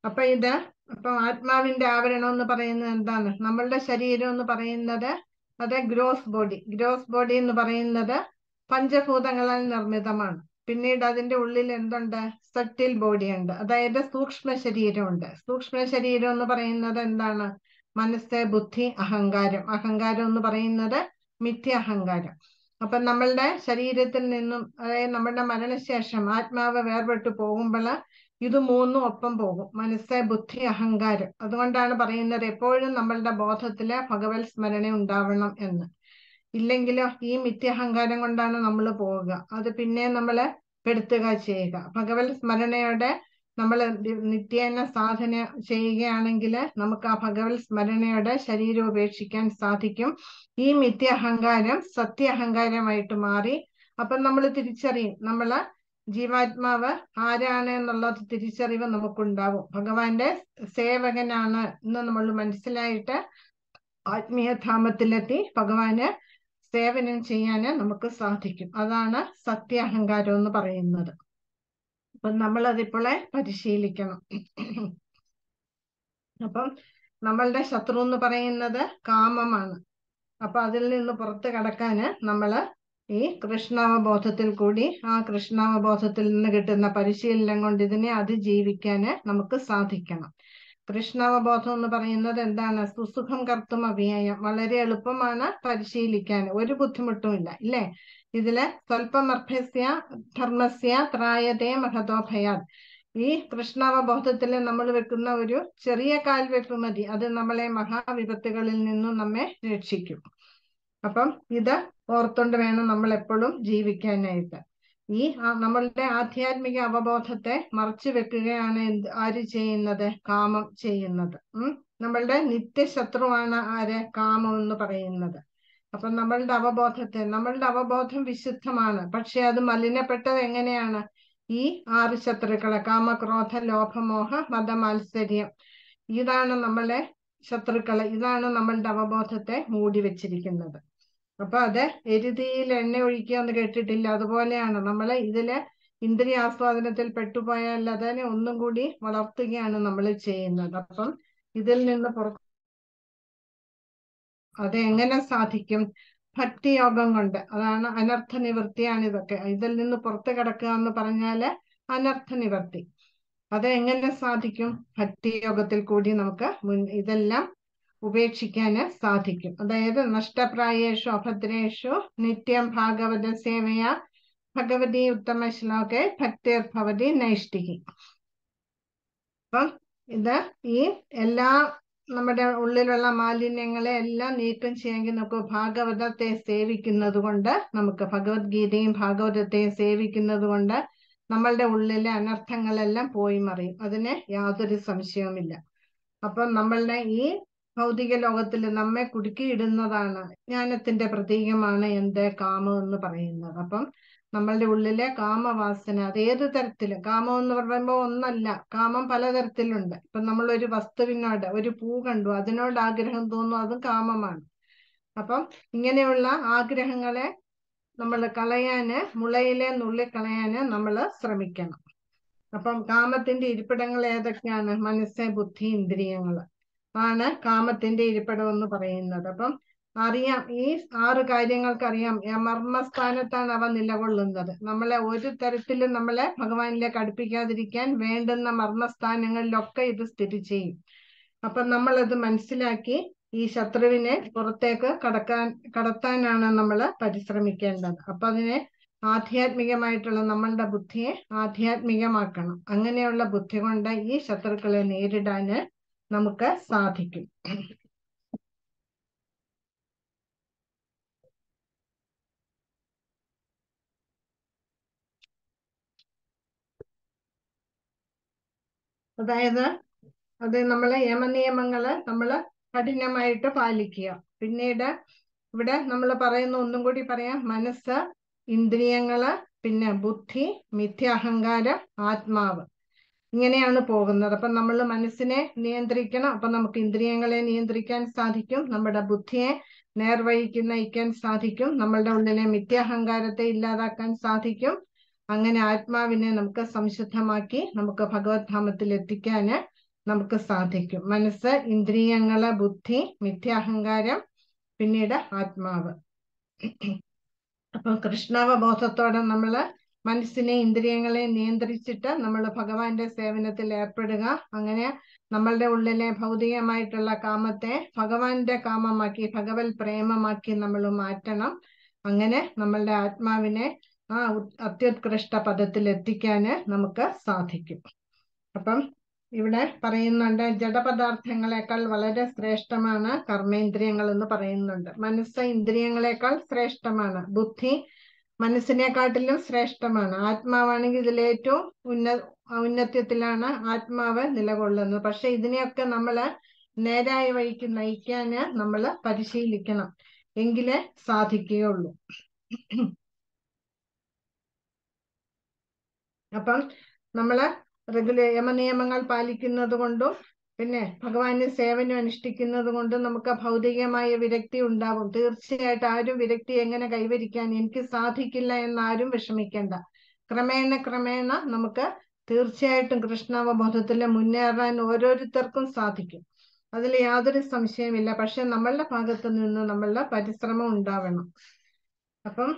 അപ്പൊ ഇത് അപ്പൊ ആത്മാവിന്റെ ആവരണം എന്ന് പറയുന്നത് എന്താണ്? നമ്മളുടെ ശരീരം എന്ന് പറയുന്നത് അത് ഗ്രോസ് ബോഡി. ഗ്രോസ് ബോഡി എന്ന് പറയുന്നത് പഞ്ചഭൂതങ്ങളാൽ നിർമ്മിതമാണ്. പിന്നീട് അതിന്റെ ഉള്ളിൽ എന്തുണ്ട്? സട്ടിൽ ബോഡി ഉണ്ട്. അതായത് സൂക്ഷ്മ ശരീരമുണ്ട് സൂക്ഷ്മ ശരീരം എന്ന് പറയുന്നത് എന്താണ്? മനസ്സ് ബുദ്ധി അഹങ്കാരം. അഹങ്കാരം എന്ന് പറയുന്നത് മിഥ്യ അഹങ്കാരം. അപ്പൊ നമ്മളുടെ ശരീരത്തിൽ നിന്നും അതായത് നമ്മളുടെ മരണശേഷം ആത്മാവ് വേർപെട്ടു പോകുമ്പോൾ ഇത് മൂന്നും ഒപ്പം പോകും. മനസ്സ് ബുദ്ധി അഹങ്കാരം. അതുകൊണ്ടാണ് പറയുന്നത് എപ്പോഴും നമ്മളുടെ ബോധത്തിൽ ഭഗവത് സ്മരണ ഉണ്ടാവണം എന്ന്. ഇല്ലെങ്കിലോ ഈ മിഥ്യാഹങ്കാരം കൊണ്ടാണ് നമ്മൾ പോവുക. അത് പിന്നെ നമ്മളെ പെടുത്തുക ചെയ്യുക. ഭഗവത് സ്മരണയോടെ നമ്മൾ നിത്യേന സാധന ചെയ്യുകയാണെങ്കിൽ നമുക്ക് ആ ഭഗവത് സ്മരണയോടെ ശരീരം ഉപേക്ഷിക്കാൻ സാധിക്കും. ഈ മിഥ്യാഹങ്കാരം സത്യഹങ്കാരമായിട്ട് മാറി. അപ്പം നമ്മൾ തിരിച്ചറിയും നമ്മൾ ജീവാത്മാവ് ആരാണ് എന്നുള്ളത് തിരിച്ചറിവ് നമുക്കുണ്ടാവും. ഭഗവാന്റെ സേവകനാണ് എന്ന് നമ്മൾ മനസ്സിലായിട്ട് ആത്മീയധാമത്തിലെത്തി ഭഗവാന് സേവനം ചെയ്യാന് നമുക്ക് സാധിക്കും. അതാണ് സത്യ അഹങ്കാരം എന്ന് പറയുന്നത്. അപ്പം നമ്മൾ അതിപ്പോളെ പരിശീലിക്കണം. അപ്പം നമ്മളുടെ ശത്രു എന്ന് പറയുന്നത് കാമമാണ്. അപ്പൊ അതിൽ നിന്ന് പുറത്ത് കടക്കാന് നമ്മൾ ഈ കൃഷ്ണാവബോധത്തിൽ കൂടി ആ കൃഷ്ണാവബോധത്തിൽ നിന്ന് കിട്ടുന്ന പരിശീലനം കൊണ്ട് ഇതിനെ അതിജീവിക്കാന് നമുക്ക് സാധിക്കണം. കൃഷ്ണാവബോധം എന്ന് പറയുന്നത് എന്താണ്? സുസുഖം കർത്തും അഭിയായം വളരെ എളുപ്പമാണ് പരിശീലിക്കാൻ. ഒരു ബുദ്ധിമുട്ടും ഇല്ല ഇല്ലേ? ഇതിൽ സ്വൽപ്പമർഭ്യസ്യ ധർമ്മസ്യ ത്രായതേ മഹതോഭയാൽ ഈ കൃഷ്ണാവബോധത്തിൽ നമ്മൾ വെക്കുന്ന ഒരു ചെറിയ കാൽവെപ്പ് മതി. അത് നമ്മളെ മഹാവിപത്തുകളിൽ നിന്നും നമ്മെ രക്ഷിക്കും. അപ്പം ഇത് ഓർത്തുകൊണ്ട് വേണം നമ്മൾ എപ്പോഴും ജീവിക്കാനായിട്ട്. ഈ നമ്മളുടെ ആധ്യാത്മിക അവബോധത്തെ മറച്ചു വെക്കുകയാണ് എന്ത് ആര് ചെയ്യുന്നത്? കാമം ചെയ്യുന്നത്. ഉം? നമ്മളുടെ നിത്യശത്രുവാണ് ആര്? കാമം എന്ന് പറയുന്നത്. അപ്പൊ നമ്മളുടെ അവബോധത്തെ നമ്മളുടെ അവബോധം വിശുദ്ധമാണ്. പക്ഷെ അത് മലിനപ്പെട്ടത് എങ്ങനെയാണ്? ഈ ആറ് ശത്രുക്കളെ കാമക്രോധ ലോഭമോഹ മതമാത്സര്യം ഇതാണ് നമ്മളെ ശത്രുക്കളെ ഇതാണ് നമ്മളുടെ അവബോധത്തെ മൂടി വെച്ചിരിക്കുന്നത്. അപ്പൊ അത് എരുതിയിൽ എണ്ണ ഒഴിക്കുക എന്ന് കേട്ടിട്ടില്ല. അതുപോലെയാണ് നമ്മൾ ഇതിൽ ഇന്ദ്രിയാസ്വാദനത്തിൽ പെട്ടുപോയാൽ അതിനെ ഒന്നും കൂടി വളർത്തുകയാണ് നമ്മൾ ചെയ്യുന്നത്. അപ്പം ഇതിൽ നിന്ന് പുറ അത് എങ്ങനെ സാധിക്കും? ഭക്തിയോഗം കൊണ്ട്. അതാണ് അനർത്ഥ നിവൃത്തിയാണ് ഇതൊക്കെ. ഇതിൽ നിന്ന് പുറത്തു കിടക്കുക എന്ന് പറഞ്ഞാൽ അനർത്ഥ നിവർത്തി അത് എങ്ങനെ സാധിക്കും? ഭക്തിയോഗത്തിൽ കൂടി നമുക്ക് ഇതെല്ലാം ഉപേക്ഷിക്കാന് സാധിക്കും. അതായത് നഷ്ടപ്രായേഷു അഭദ്രേഷു നിത്യം ഭാഗവത സേവയ ഭഗവതി ഉത്തമ ശ്ലോകെ ഭക്തിർഭവതി നൈഷ്ഠികി. അപ്പം ഇത് ഈ എല്ലാ നമ്മുടെ ഉള്ളിലുള്ള മാലിന്യങ്ങളെ എല്ലാം നീക്കം ചെയ്യാമെങ്കിൽ നമുക്ക് ഭാഗവതത്തെ സേവിക്കുന്നത് കൊണ്ട് നമുക്ക് ഭഗവത്ഗീതയും ഭാഗവതത്തെയും സേവിക്കുന്നത് കൊണ്ട് നമ്മളുടെ ഉള്ളിലെ അനർത്ഥങ്ങളെല്ലാം പോയി മറിയും. അതിന് യാതൊരു സംശയവുമില്ല. അപ്പം നമ്മളുടെ ഈ ഭൗതിക ലോകത്തിൽ നമ്മെ കുടുക്കിയിടുന്നതാണ് ജ്ഞാനത്തിന്റെ പ്രതീകമാണ് എന്ത് കാമം എന്ന് പറയുന്നത്. അപ്പം നമ്മളുടെ ഉള്ളിലെ കാമവാസന അത് ഏത് തരത്തിലും കാമം എന്ന് പറയുമ്പോൾ ഒന്നല്ല കാമം പലതരത്തിലുണ്ട്. ഇപ്പൊ നമ്മൾ ഒരു വസ്തുവിനോട് ഒരു പൂ കണ്ടു അതിനോട് ആഗ്രഹം തോന്നുന്നു അതും കാമമാണ്. അപ്പം ഇങ്ങനെയുള്ള ആഗ്രഹങ്ങളെ നമ്മൾ കളയാന് മുളയിലെ നുള്ളി കളയാന് നമ്മൾ ശ്രമിക്കണം. അപ്പം കാമത്തിന്റെ ഇരിപ്പിടങ്ങൾ ഏതൊക്കെയാണ്? മനസ്സ് ബുദ്ധി ഇന്ദ്രിയങ്ങൾ. ആണ് കാമത്തിന്റെ ഇരിപ്പിടം എന്ന് പറയുന്നത്. അപ്പം അറിയാം ഈ ആറ് കാര്യങ്ങൾക്ക് അറിയാം മർമ്മസ്ഥാനത്താണ് അവ നിലകൊള്ളുന്നത്. നമ്മളെ ഒരു തരത്തിലും നമ്മളെ ഭഗവാനിലേക്ക് അടുപ്പിക്കാതിരിക്കാൻ വേണ്ടുന്ന മർമ്മസ്ഥാനങ്ങളിലൊക്കെ ഇത് സ്ഥിതി ചെയ്യും. അപ്പം നമ്മളത് മനസ്സിലാക്കി ഈ ശത്രുവിനെ പുറത്തേക്ക് കടക്കാൻ കടത്താനാണ് നമ്മൾ പരിശ്രമിക്കേണ്ടത്. അപ്പൊ അതിനെ ആധ്യാത്മികമായിട്ടുള്ള നമ്മളുടെ ബുദ്ധിയെ ആധ്യാത്മികമാക്കണം. അങ്ങനെയുള്ള ബുദ്ധി കൊണ്ട് ഈ ശത്രുക്കളെ നേരിടാന് നമുക്ക് സാധിക്കും. അതായത് അത് നമ്മളെ യമനിയമങ്ങൾ നമ്മൾ കഠിനമായിട്ട് പാലിക്കുക. പിന്നീട് ഇവിടെ നമ്മൾ പറയുന്ന ഒന്നും കൂടി പറയാം. മനസ്സ് ഇന്ദ്രിയങ്ങൾ പിന്നെ ബുദ്ധി മിഥ്യാഹങ്കാരം ആത്മാവ്. ഇങ്ങനെയാണ് പോകുന്നത്. അപ്പം നമ്മൾ മനസ്സിനെ നിയന്ത്രിക്കണം. അപ്പൊ നമുക്ക് ഇന്ദ്രിയങ്ങളെ നിയന്ത്രിക്കാൻ സാധിക്കും. നമ്മുടെ ബുദ്ധിയെ നേർവഴിക്ക് നയിക്കാൻ സാധിക്കും. നമ്മളുടെ ഉള്ളിലെ മിഥ്യാഹങ്കാരത്തെ ഇല്ലാതാക്കാൻ സാധിക്കും. അങ്ങനെ ആത്മാവിനെ നമുക്ക് സംശുദ്ധമാക്കി നമുക്ക് ഭഗവത്ധാമത്തിൽ എത്തിക്കാൻ നമുക്ക് സാധിക്കും. മനസ്സ് ഇന്ദ്രിയങ്ങൾ ബുദ്ധി മിഥ്യാഹങ്കാരം പിന്നീട് ആത്മാവ്. അപ്പൊ കൃഷ്ണാവബോധത്തോടെ നമ്മൾ മനസ്സിനെ ഇന്ദ്രിയങ്ങളെ നിയന്ത്രിച്ചിട്ട് നമ്മൾ ഭഗവാന്റെ സേവനത്തിൽ ഏർപ്പെടുക. അങ്ങനെ നമ്മളുടെ ഉള്ളിലെ ഭൗതികമായിട്ടുള്ള കാമത്തെ ഭഗവാന്റെ കാമമാക്കി ഭഗവത് പ്രേമമാക്കി നമ്മൾ മാറ്റണം. അങ്ങനെ നമ്മളുടെ ആത്മാവിനെ ആ അത്യുത്കൃഷ്ട പദത്തിൽ എത്തിക്കാന് നമുക്ക് സാധിക്കും. അപ്പം ഇവിടെ പറയുന്നുണ്ട് ജഡപദാർത്ഥങ്ങളെക്കാൾ വളരെ ശ്രേഷ്ഠമാണ് കർമ്മേന്ദ്രിയങ്ങൾ എന്ന് പറയുന്നുണ്ട്. മനസ്സ് ഇന്ദ്രിയങ്ങളെക്കാൾ ശ്രേഷ്ഠമാണ്. ബുദ്ധി മനസ്സിനെക്കാട്ടിലും ശ്രേഷ്ഠമാണ്. ആത്മാവാണെങ്കിൽ ഇതിലേറ്റവും ഉന്ന ഔന്നത്യത്തിലാണ് ആത്മാവ് നിലകൊള്ളുന്നത്. പക്ഷെ ഇതിനെയൊക്കെ നമ്മൾ നേരായ വഴിക്ക് നയിക്കാന് നമ്മൾ പരിശീലിക്കണം. എങ്കിലേ സാധിക്കുകയുള്ളൂ. അപ്പം നമ്മൾ റെഗുലർ യമനിയമങ്ങൾ പാലിക്കുന്നത് കൊണ്ടും പിന്നെ ഭഗവാന് സേവനം അനുഷ്ഠിക്കുന്നത് കൊണ്ട് നമുക്ക് ഭൗതികമായ വിരക്തി ഉണ്ടാവും. തീർച്ചയായിട്ടും ആരും വിരക്തി എങ്ങനെ കൈവരിക്കാൻ എനിക്ക് സാധിക്കില്ല എന്നാരും വിഷമിക്കേണ്ട. ക്രമേണ ക്രമേണ നമുക്ക് തീർച്ചയായിട്ടും കൃഷ്ണാവബോധത്തിൽ മുന്നേറാൻ ഓരോരുത്തർക്കും സാധിക്കും. അതിൽ യാതൊരു സംശയമില്ല പക്ഷെ നമ്മളുടെ ഭാഗത്ത് നിന്ന് നമ്മളുടെ പരിശ്രമം ഉണ്ടാവണം. അപ്പം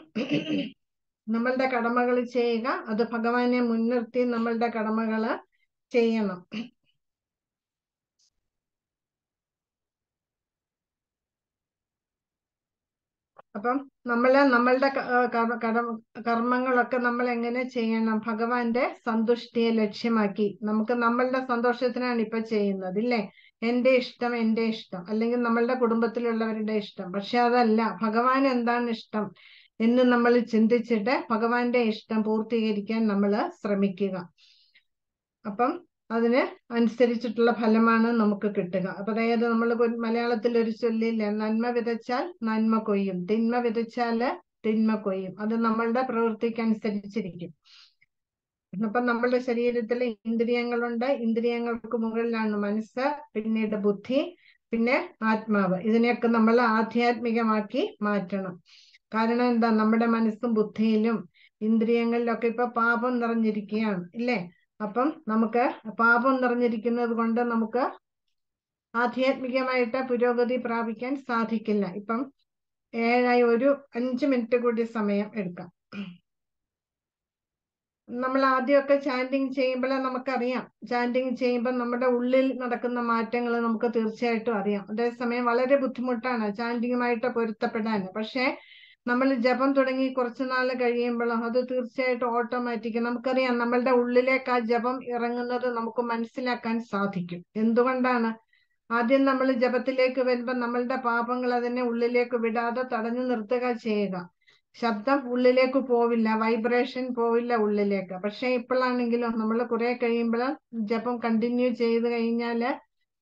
നമ്മളുടെ കടമകൾ ചെയ്യുക അത് ഭഗവാനെ മുൻനിർത്തി നമ്മളുടെ കടമകൾ ചെയ്യണം. അപ്പം നമ്മൾ നമ്മളുടെ കർമ്മങ്ങളൊക്കെ നമ്മൾ എങ്ങനെ ചെയ്യണം? ഭഗവാന്റെ സന്തുഷ്ടിയെ ലക്ഷ്യമാക്കി. നമുക്ക് നമ്മളുടെ സന്തോഷത്തിനാണ് ഇപ്പൊ ചെയ്യുന്നത് ഇല്ലേ? എന്റെ ഇഷ്ടം എന്റെ ഇഷ്ടം. അല്ലെങ്കിൽ നമ്മളുടെ കുടുംബത്തിലുള്ളവരുടെ ഇഷ്ടം. പക്ഷെ അതല്ല ഭഗവാൻ എന്താണ് ഇഷ്ടം എന്ന് നമ്മൾ ചിന്തിച്ചിട്ട് ഭഗവാന്റെ ഇഷ്ടം പൂർത്തീകരിക്കാൻ നമ്മൾ ശ്രമിക്കുക. അപ്പം അതിന് അനുസരിച്ചിട്ടുള്ള ഫലമാണ് നമുക്ക് കിട്ടുക. അപ്പൊ അതായത് നമ്മൾ മലയാളത്തിൽ ഒരു ചൊല്ലില്ല നന്മ വിതച്ചാൽ നന്മ കൊയ്യും തിന്മ വിതച്ചാൽ തിന്മ കൊയ്യും. അത് നമ്മളുടെ പ്രവൃത്തിക്ക് അനുസരിച്ചിരിക്കും. അപ്പൊ നമ്മളുടെ ശരീരത്തിൽ ഇന്ദ്രിയങ്ങളുണ്ട് ഇന്ദ്രിയങ്ങൾക്ക് മുകളിലാണ് മനസ്സ് പിന്നീട് ബുദ്ധി പിന്നെ ആത്മാവ്. ഇതിനെയൊക്കെ നമ്മൾ ആധ്യാത്മികമാക്കി മാറ്റണം. കാരണം എന്താ? നമ്മുടെ മനസ്സും ബുദ്ധിയിലും ഇന്ദ്രിയങ്ങളിലൊക്കെ ഇപ്പൊ പാപം നിറഞ്ഞിരിക്കുകയാണ് ഇല്ലേ? അപ്പം നമുക്ക് പാപം നിറഞ്ഞിരിക്കുന്നത് കൊണ്ട് നമുക്ക് ആധ്യാത്മികമായിട്ട് പുരോഗതി പ്രാപിക്കാൻ സാധിക്കില്ല. ഇപ്പം ഏഴായി ഒരു അഞ്ച് മിനിറ്റ് കൂടി സമയം എടുക്കാം. നമ്മൾ ആദ്യമൊക്കെ ചാൻഡിങ് ചെയ്യുമ്പോൾ നമുക്കറിയാം. ചാൻഡിങ് ചെയ്യുമ്പോൾ നമ്മുടെ ഉള്ളിൽ നടക്കുന്ന മാറ്റങ്ങൾ നമുക്ക് തീർച്ചയായിട്ടും അറിയാം. അതേസമയം വളരെ ബുദ്ധിമുട്ടാണ് ചാൻഡിങ്ങുമായിട്ട് പൊരുത്തപ്പെടാൻ പക്ഷേ നമ്മൾ ജപം തുടങ്ങി കുറച്ചു നാൾ കഴിയുമ്പോൾ അത് തീർച്ചയായിട്ടും ഓട്ടോമാറ്റിക് നമുക്കറിയാം നമ്മളുടെ ഉള്ളിലേക്ക് ആ ജപം ഇറങ്ങുന്നത് നമുക്ക് മനസ്സിലാക്കാൻ സാധിക്കും. എന്തുകൊണ്ടാണ്? ആദ്യം നമ്മൾ ജപത്തിലേക്ക് വരുമ്പോൾ നമ്മളുടെ പാപങ്ങൾ അതിനെ ഉള്ളിലേക്ക് വിടാതെ തടഞ്ഞു നിർത്തുക ചെയ്യുക. ശബ്ദം ഉള്ളിലേക്ക് പോവില്ല വൈബ്രേഷൻ പോവില്ല ഉള്ളിലേക്ക്. പക്ഷെ ഇപ്പോഴാണെങ്കിലും നമ്മൾ കുറെ കഴിയുമ്പോൾ ജപം കണ്ടിന്യൂ ചെയ്ത് കഴിഞ്ഞാൽ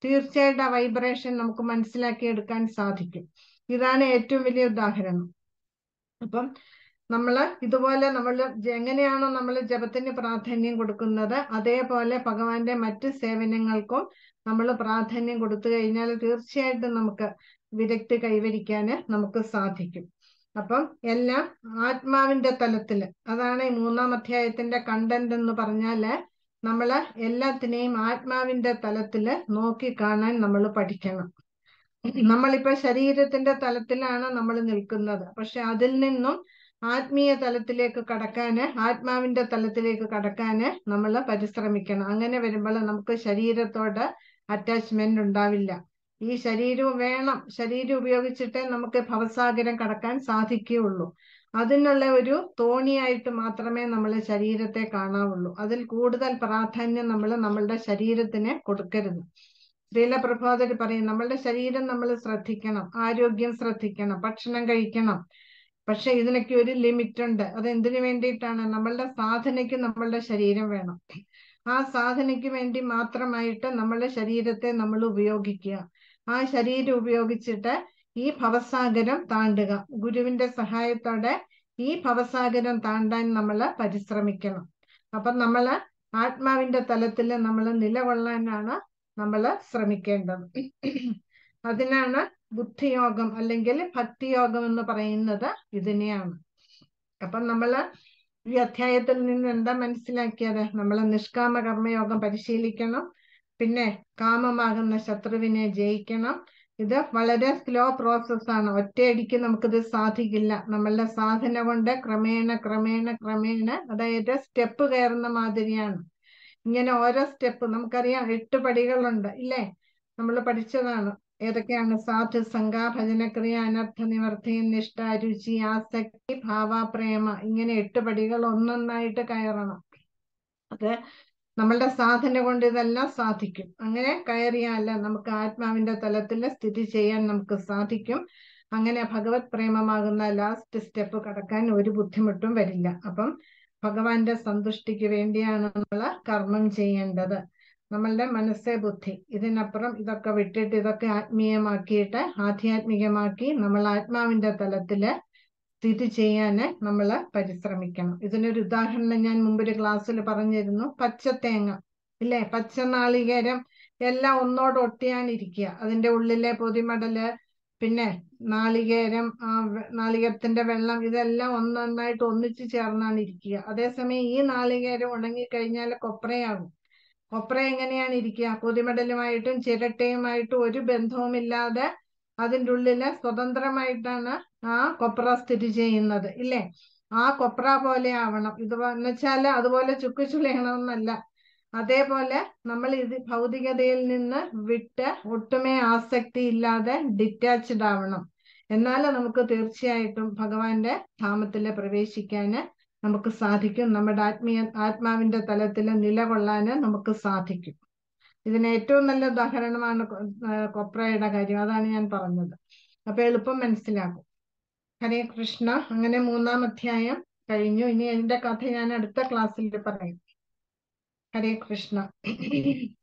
തീർച്ചയായിട്ടും ആ വൈബ്രേഷൻ നമുക്ക് മനസ്സിലാക്കി എടുക്കാൻ സാധിക്കും. ഇതാണ് ഏറ്റവും വലിയ ഉദാഹരണം. അപ്പം നമ്മൾ ഇതുപോലെ നമ്മൾ എങ്ങനെയാണോ നമ്മൾ ജപത്തിന് പ്രാധാന്യം കൊടുക്കുന്നത് അതേപോലെ ഭഗവാന്റെ മറ്റ് സേവനങ്ങൾക്കും നമ്മൾ പ്രാധാന്യം കൊടുത്തു കഴിഞ്ഞാൽ തീർച്ചയായിട്ടും നമുക്ക് വിരക്തി കൈവരിക്കാൻ നമുക്ക് സാധിക്കും. അപ്പം എല്ലാം ആത്മാവിന്റെ തലത്തിൽ അതാണ് ഈ മൂന്നാം അധ്യായത്തിന്റെ കണ്ടന്റ് എന്ന് പറഞ്ഞാൽ നമ്മൾ എല്ലാത്തിനെയും ആത്മാവിന്റെ തലത്തിൽ നോക്കി കാണാൻ നമ്മൾ പഠിക്കണം. നമ്മളിപ്പോ ശരീരത്തിന്റെ തലത്തിലാണ് നമ്മൾ നിൽക്കുന്നത്. പക്ഷെ അതിൽ നിന്നും ആത്മീയ തലത്തിലേക്ക് കടക്കാന് ആത്മാവിന്റെ തലത്തിലേക്ക് കടക്കാന് നമ്മൾ പരിശ്രമിക്കണം. അങ്ങനെ വരുമ്പോൾ നമുക്ക് ശരീരത്തോട് അറ്റാച്ച്മെന്റ് ഉണ്ടാവില്ല. ഈ ശരീരവും വേണം. ശരീരം ഉപയോഗിച്ചിട്ടേ നമുക്ക് ഭവസാഗരം കടക്കാൻ സാധിക്കുകയുള്ളൂ. അതിനുള്ള ഒരു തോണിയായിട്ട് മാത്രമേ നമ്മൾ ശരീരത്തെ കാണാവുള്ളൂ. അതിൽ കൂടുതൽ പ്രാധാന്യം നമ്മൾ നമ്മളുടെ ശരീരത്തിന് കൊടുക്കരുത്. ശ്രീല പ്രഭാതർ പറയും നമ്മളുടെ ശരീരം നമ്മൾ ശ്രദ്ധിക്കണം ആരോഗ്യം ശ്രദ്ധിക്കണം ഭക്ഷണം കഴിക്കണം. പക്ഷെ ഇതിനൊക്കെ ഒരു ലിമിറ്റ് ഉണ്ട് അത് എന്തിനു വേണ്ടിയിട്ടാണ്? നമ്മളുടെ സാധനയ്ക്ക് നമ്മളുടെ ശരീരം വേണം. ആ സാധനയ്ക്ക് വേണ്ടി മാത്രമായിട്ട് നമ്മളുടെ ശരീരത്തെ നമ്മൾ ഉപയോഗിക്കുക. ആ ശരീരം ഉപയോഗിച്ചിട്ട് ഈ ഭവസാഗരം താണ്ടുക. ഗുരുവിന്റെ സഹായത്തോടെ ഈ ഭവസാഗരം താണ്ടാൻ നമ്മൾ പരിശ്രമിക്കണം. അപ്പൊ നമ്മൾ ആത്മാവിന്റെ തലത്തിൽ നമ്മൾ നിലകൊള്ളാനാണ് നമ്മൾ ശ്രമിക്കേണ്ടത്. അതിനാണ് ബുദ്ധിയോഗം അല്ലെങ്കിൽ ഭക്തിയോഗം എന്ന് പറയുന്നത് ഇതിനെയാണ്. അപ്പം നമ്മൾ ഈ അധ്യായത്തിൽ നിന്ന് എന്താ മനസ്സിലാക്കിയത്? നമ്മൾ നിഷ്കാമ കർമ്മയോഗം പരിശീലിക്കണം. പിന്നെ കാമമാകുന്ന ശത്രുവിനെ ജയിക്കണം. ഇത് വളരെ സ്ലോ പ്രോസസ് ആണ്. ഒറ്റയടിക്ക് നമുക്കിത് സാധിക്കില്ല. നമ്മളുടെ സാധന കൊണ്ട് ക്രമേണ ക്രമേണ ക്രമേണ അതായത് സ്റ്റെപ്പ് കയറുന്ന മാതിരിയാണ്. ഇങ്ങനെ ഓരോ സ്റ്റെപ്പ് നമുക്കറിയാം എട്ട് പടികളുണ്ട് ഇല്ലേ? നമ്മൾ പഠിച്ചതാണ്. ഏതൊക്കെയാണ്? സാധു സംഘ ഭജനക്രിയ അനർത്ഥ നിവർത്തി നിഷ്ഠ രുചി ആസക്തി ഭാവ പ്രേമ ഇങ്ങനെ എട്ട് പടികൾ ഒന്നൊന്നായിട്ട് കയറണം. അത് നമ്മളുടെ സാധന കൊണ്ട് ഇതെല്ലാം സാധിക്കും. അങ്ങനെ കയറിയാല നമുക്ക് ആത്മാവിന്റെ തലത്തിൽ സ്ഥിതി ചെയ്യാൻ നമുക്ക് സാധിക്കും. അങ്ങനെ ഭഗവത് പ്രേമമാകുന്ന ലാസ്റ്റ് സ്റ്റെപ്പ് കടക്കാൻ ഒരു ബുദ്ധിമുട്ടും വരില്ല. അപ്പം ഭഗവാന്റെ സന്തുഷ്ടിക്ക് വേണ്ടിയാണ് നമ്മൾ കർമ്മം ചെയ്യേണ്ടത്. നമ്മളുടെ മനസ്സേ ബുദ്ധി. ഇതിനപ്പുറം ഇതൊക്കെ വിട്ടിട്ട് ഇതൊക്കെ ആത്മീയമാക്കിയിട്ട് ആധ്യാത്മികമാക്കി നമ്മൾ ആത്മാവിന്റെ തലത്തിൽ സ്ഥിതി ചെയ്യാന് നമ്മൾ പരിശ്രമിക്കണം. ഇതിനൊരു ഉദാഹരണം ഞാൻ മുമ്പൊരു ക്ലാസ്സിൽ പറഞ്ഞിരുന്നു. പച്ചത്തേങ്ങ. ഇല്ലേ? പച്ച നാളികേരം എല്ലാം ഒന്നോടൊട്ടിയാണ് ഇരിക്കുക അതിന്റെ ഉള്ളിലെ പൊതിമടൽ പിന്നെ നാളികേരം നാളികേരത്തിന്റെ വെള്ളം ഇതെല്ലാം ഒന്നൊന്നായിട്ട് ഒന്നിച്ചു ചേർന്നാണ് ഇരിക്കുക. അതേസമയം ഈ നാളികേരം ഉണങ്ങിക്കഴിഞ്ഞാൽ കൊപ്രയാകും. കൊപ്ര എങ്ങനെയാണ് ഇരിക്കുക? പൊതിമടലുമായിട്ടും ചിരട്ടയുമായിട്ടും ഒരു ബന്ധവുമില്ലാതെ അതിന്റെ ഉള്ളിൽ സ്വതന്ത്രമായിട്ടാണ് ആ കൊപ്ര സ്ഥിതി ചെയ്യുന്നത് ഇല്ലേ? ആ കൊപ്ര പോലെ ആവണം. ഇത് എന്നുവെച്ചാൽ അതുപോലെ ചുക്ക് ചുളിയണമെന്നല്ല. അതേപോലെ നമ്മൾ ഇത് ഭൗതികതയിൽ നിന്ന് വിട്ട് ഒട്ടുമേ ആസക്തി ഇല്ലാതെ ഡിറ്റാച്ച്ഡ് ആവണം. എന്നാൽ നമുക്ക് തീർച്ചയായിട്ടും ഭഗവാന്റെ ധാമത്തിൽ പ്രവേശിക്കാന് നമുക്ക് സാധിക്കും. നമ്മുടെ ആത്മീയ ആത്മാവിന്റെ തലത്തിൽ നിലകൊള്ളാന് നമുക്ക് സാധിക്കും. ഇതിന് ഏറ്റവും നല്ല ഉദാഹരണമാണ് കൊപ്രയുടെ കാര്യം. അതാണ് ഞാൻ പറഞ്ഞത്. അപ്പൊ എളുപ്പം മനസ്സിലാക്കും. ഹരേ കൃഷ്ണ. അങ്ങനെ മൂന്നാം അധ്യായം കഴിഞ്ഞു. ഇനി എന്റെ കഥ ഞാൻ അടുത്ത ക്ലാസ്സിൽ പറയും. ഹരേ കൃഷ്ണ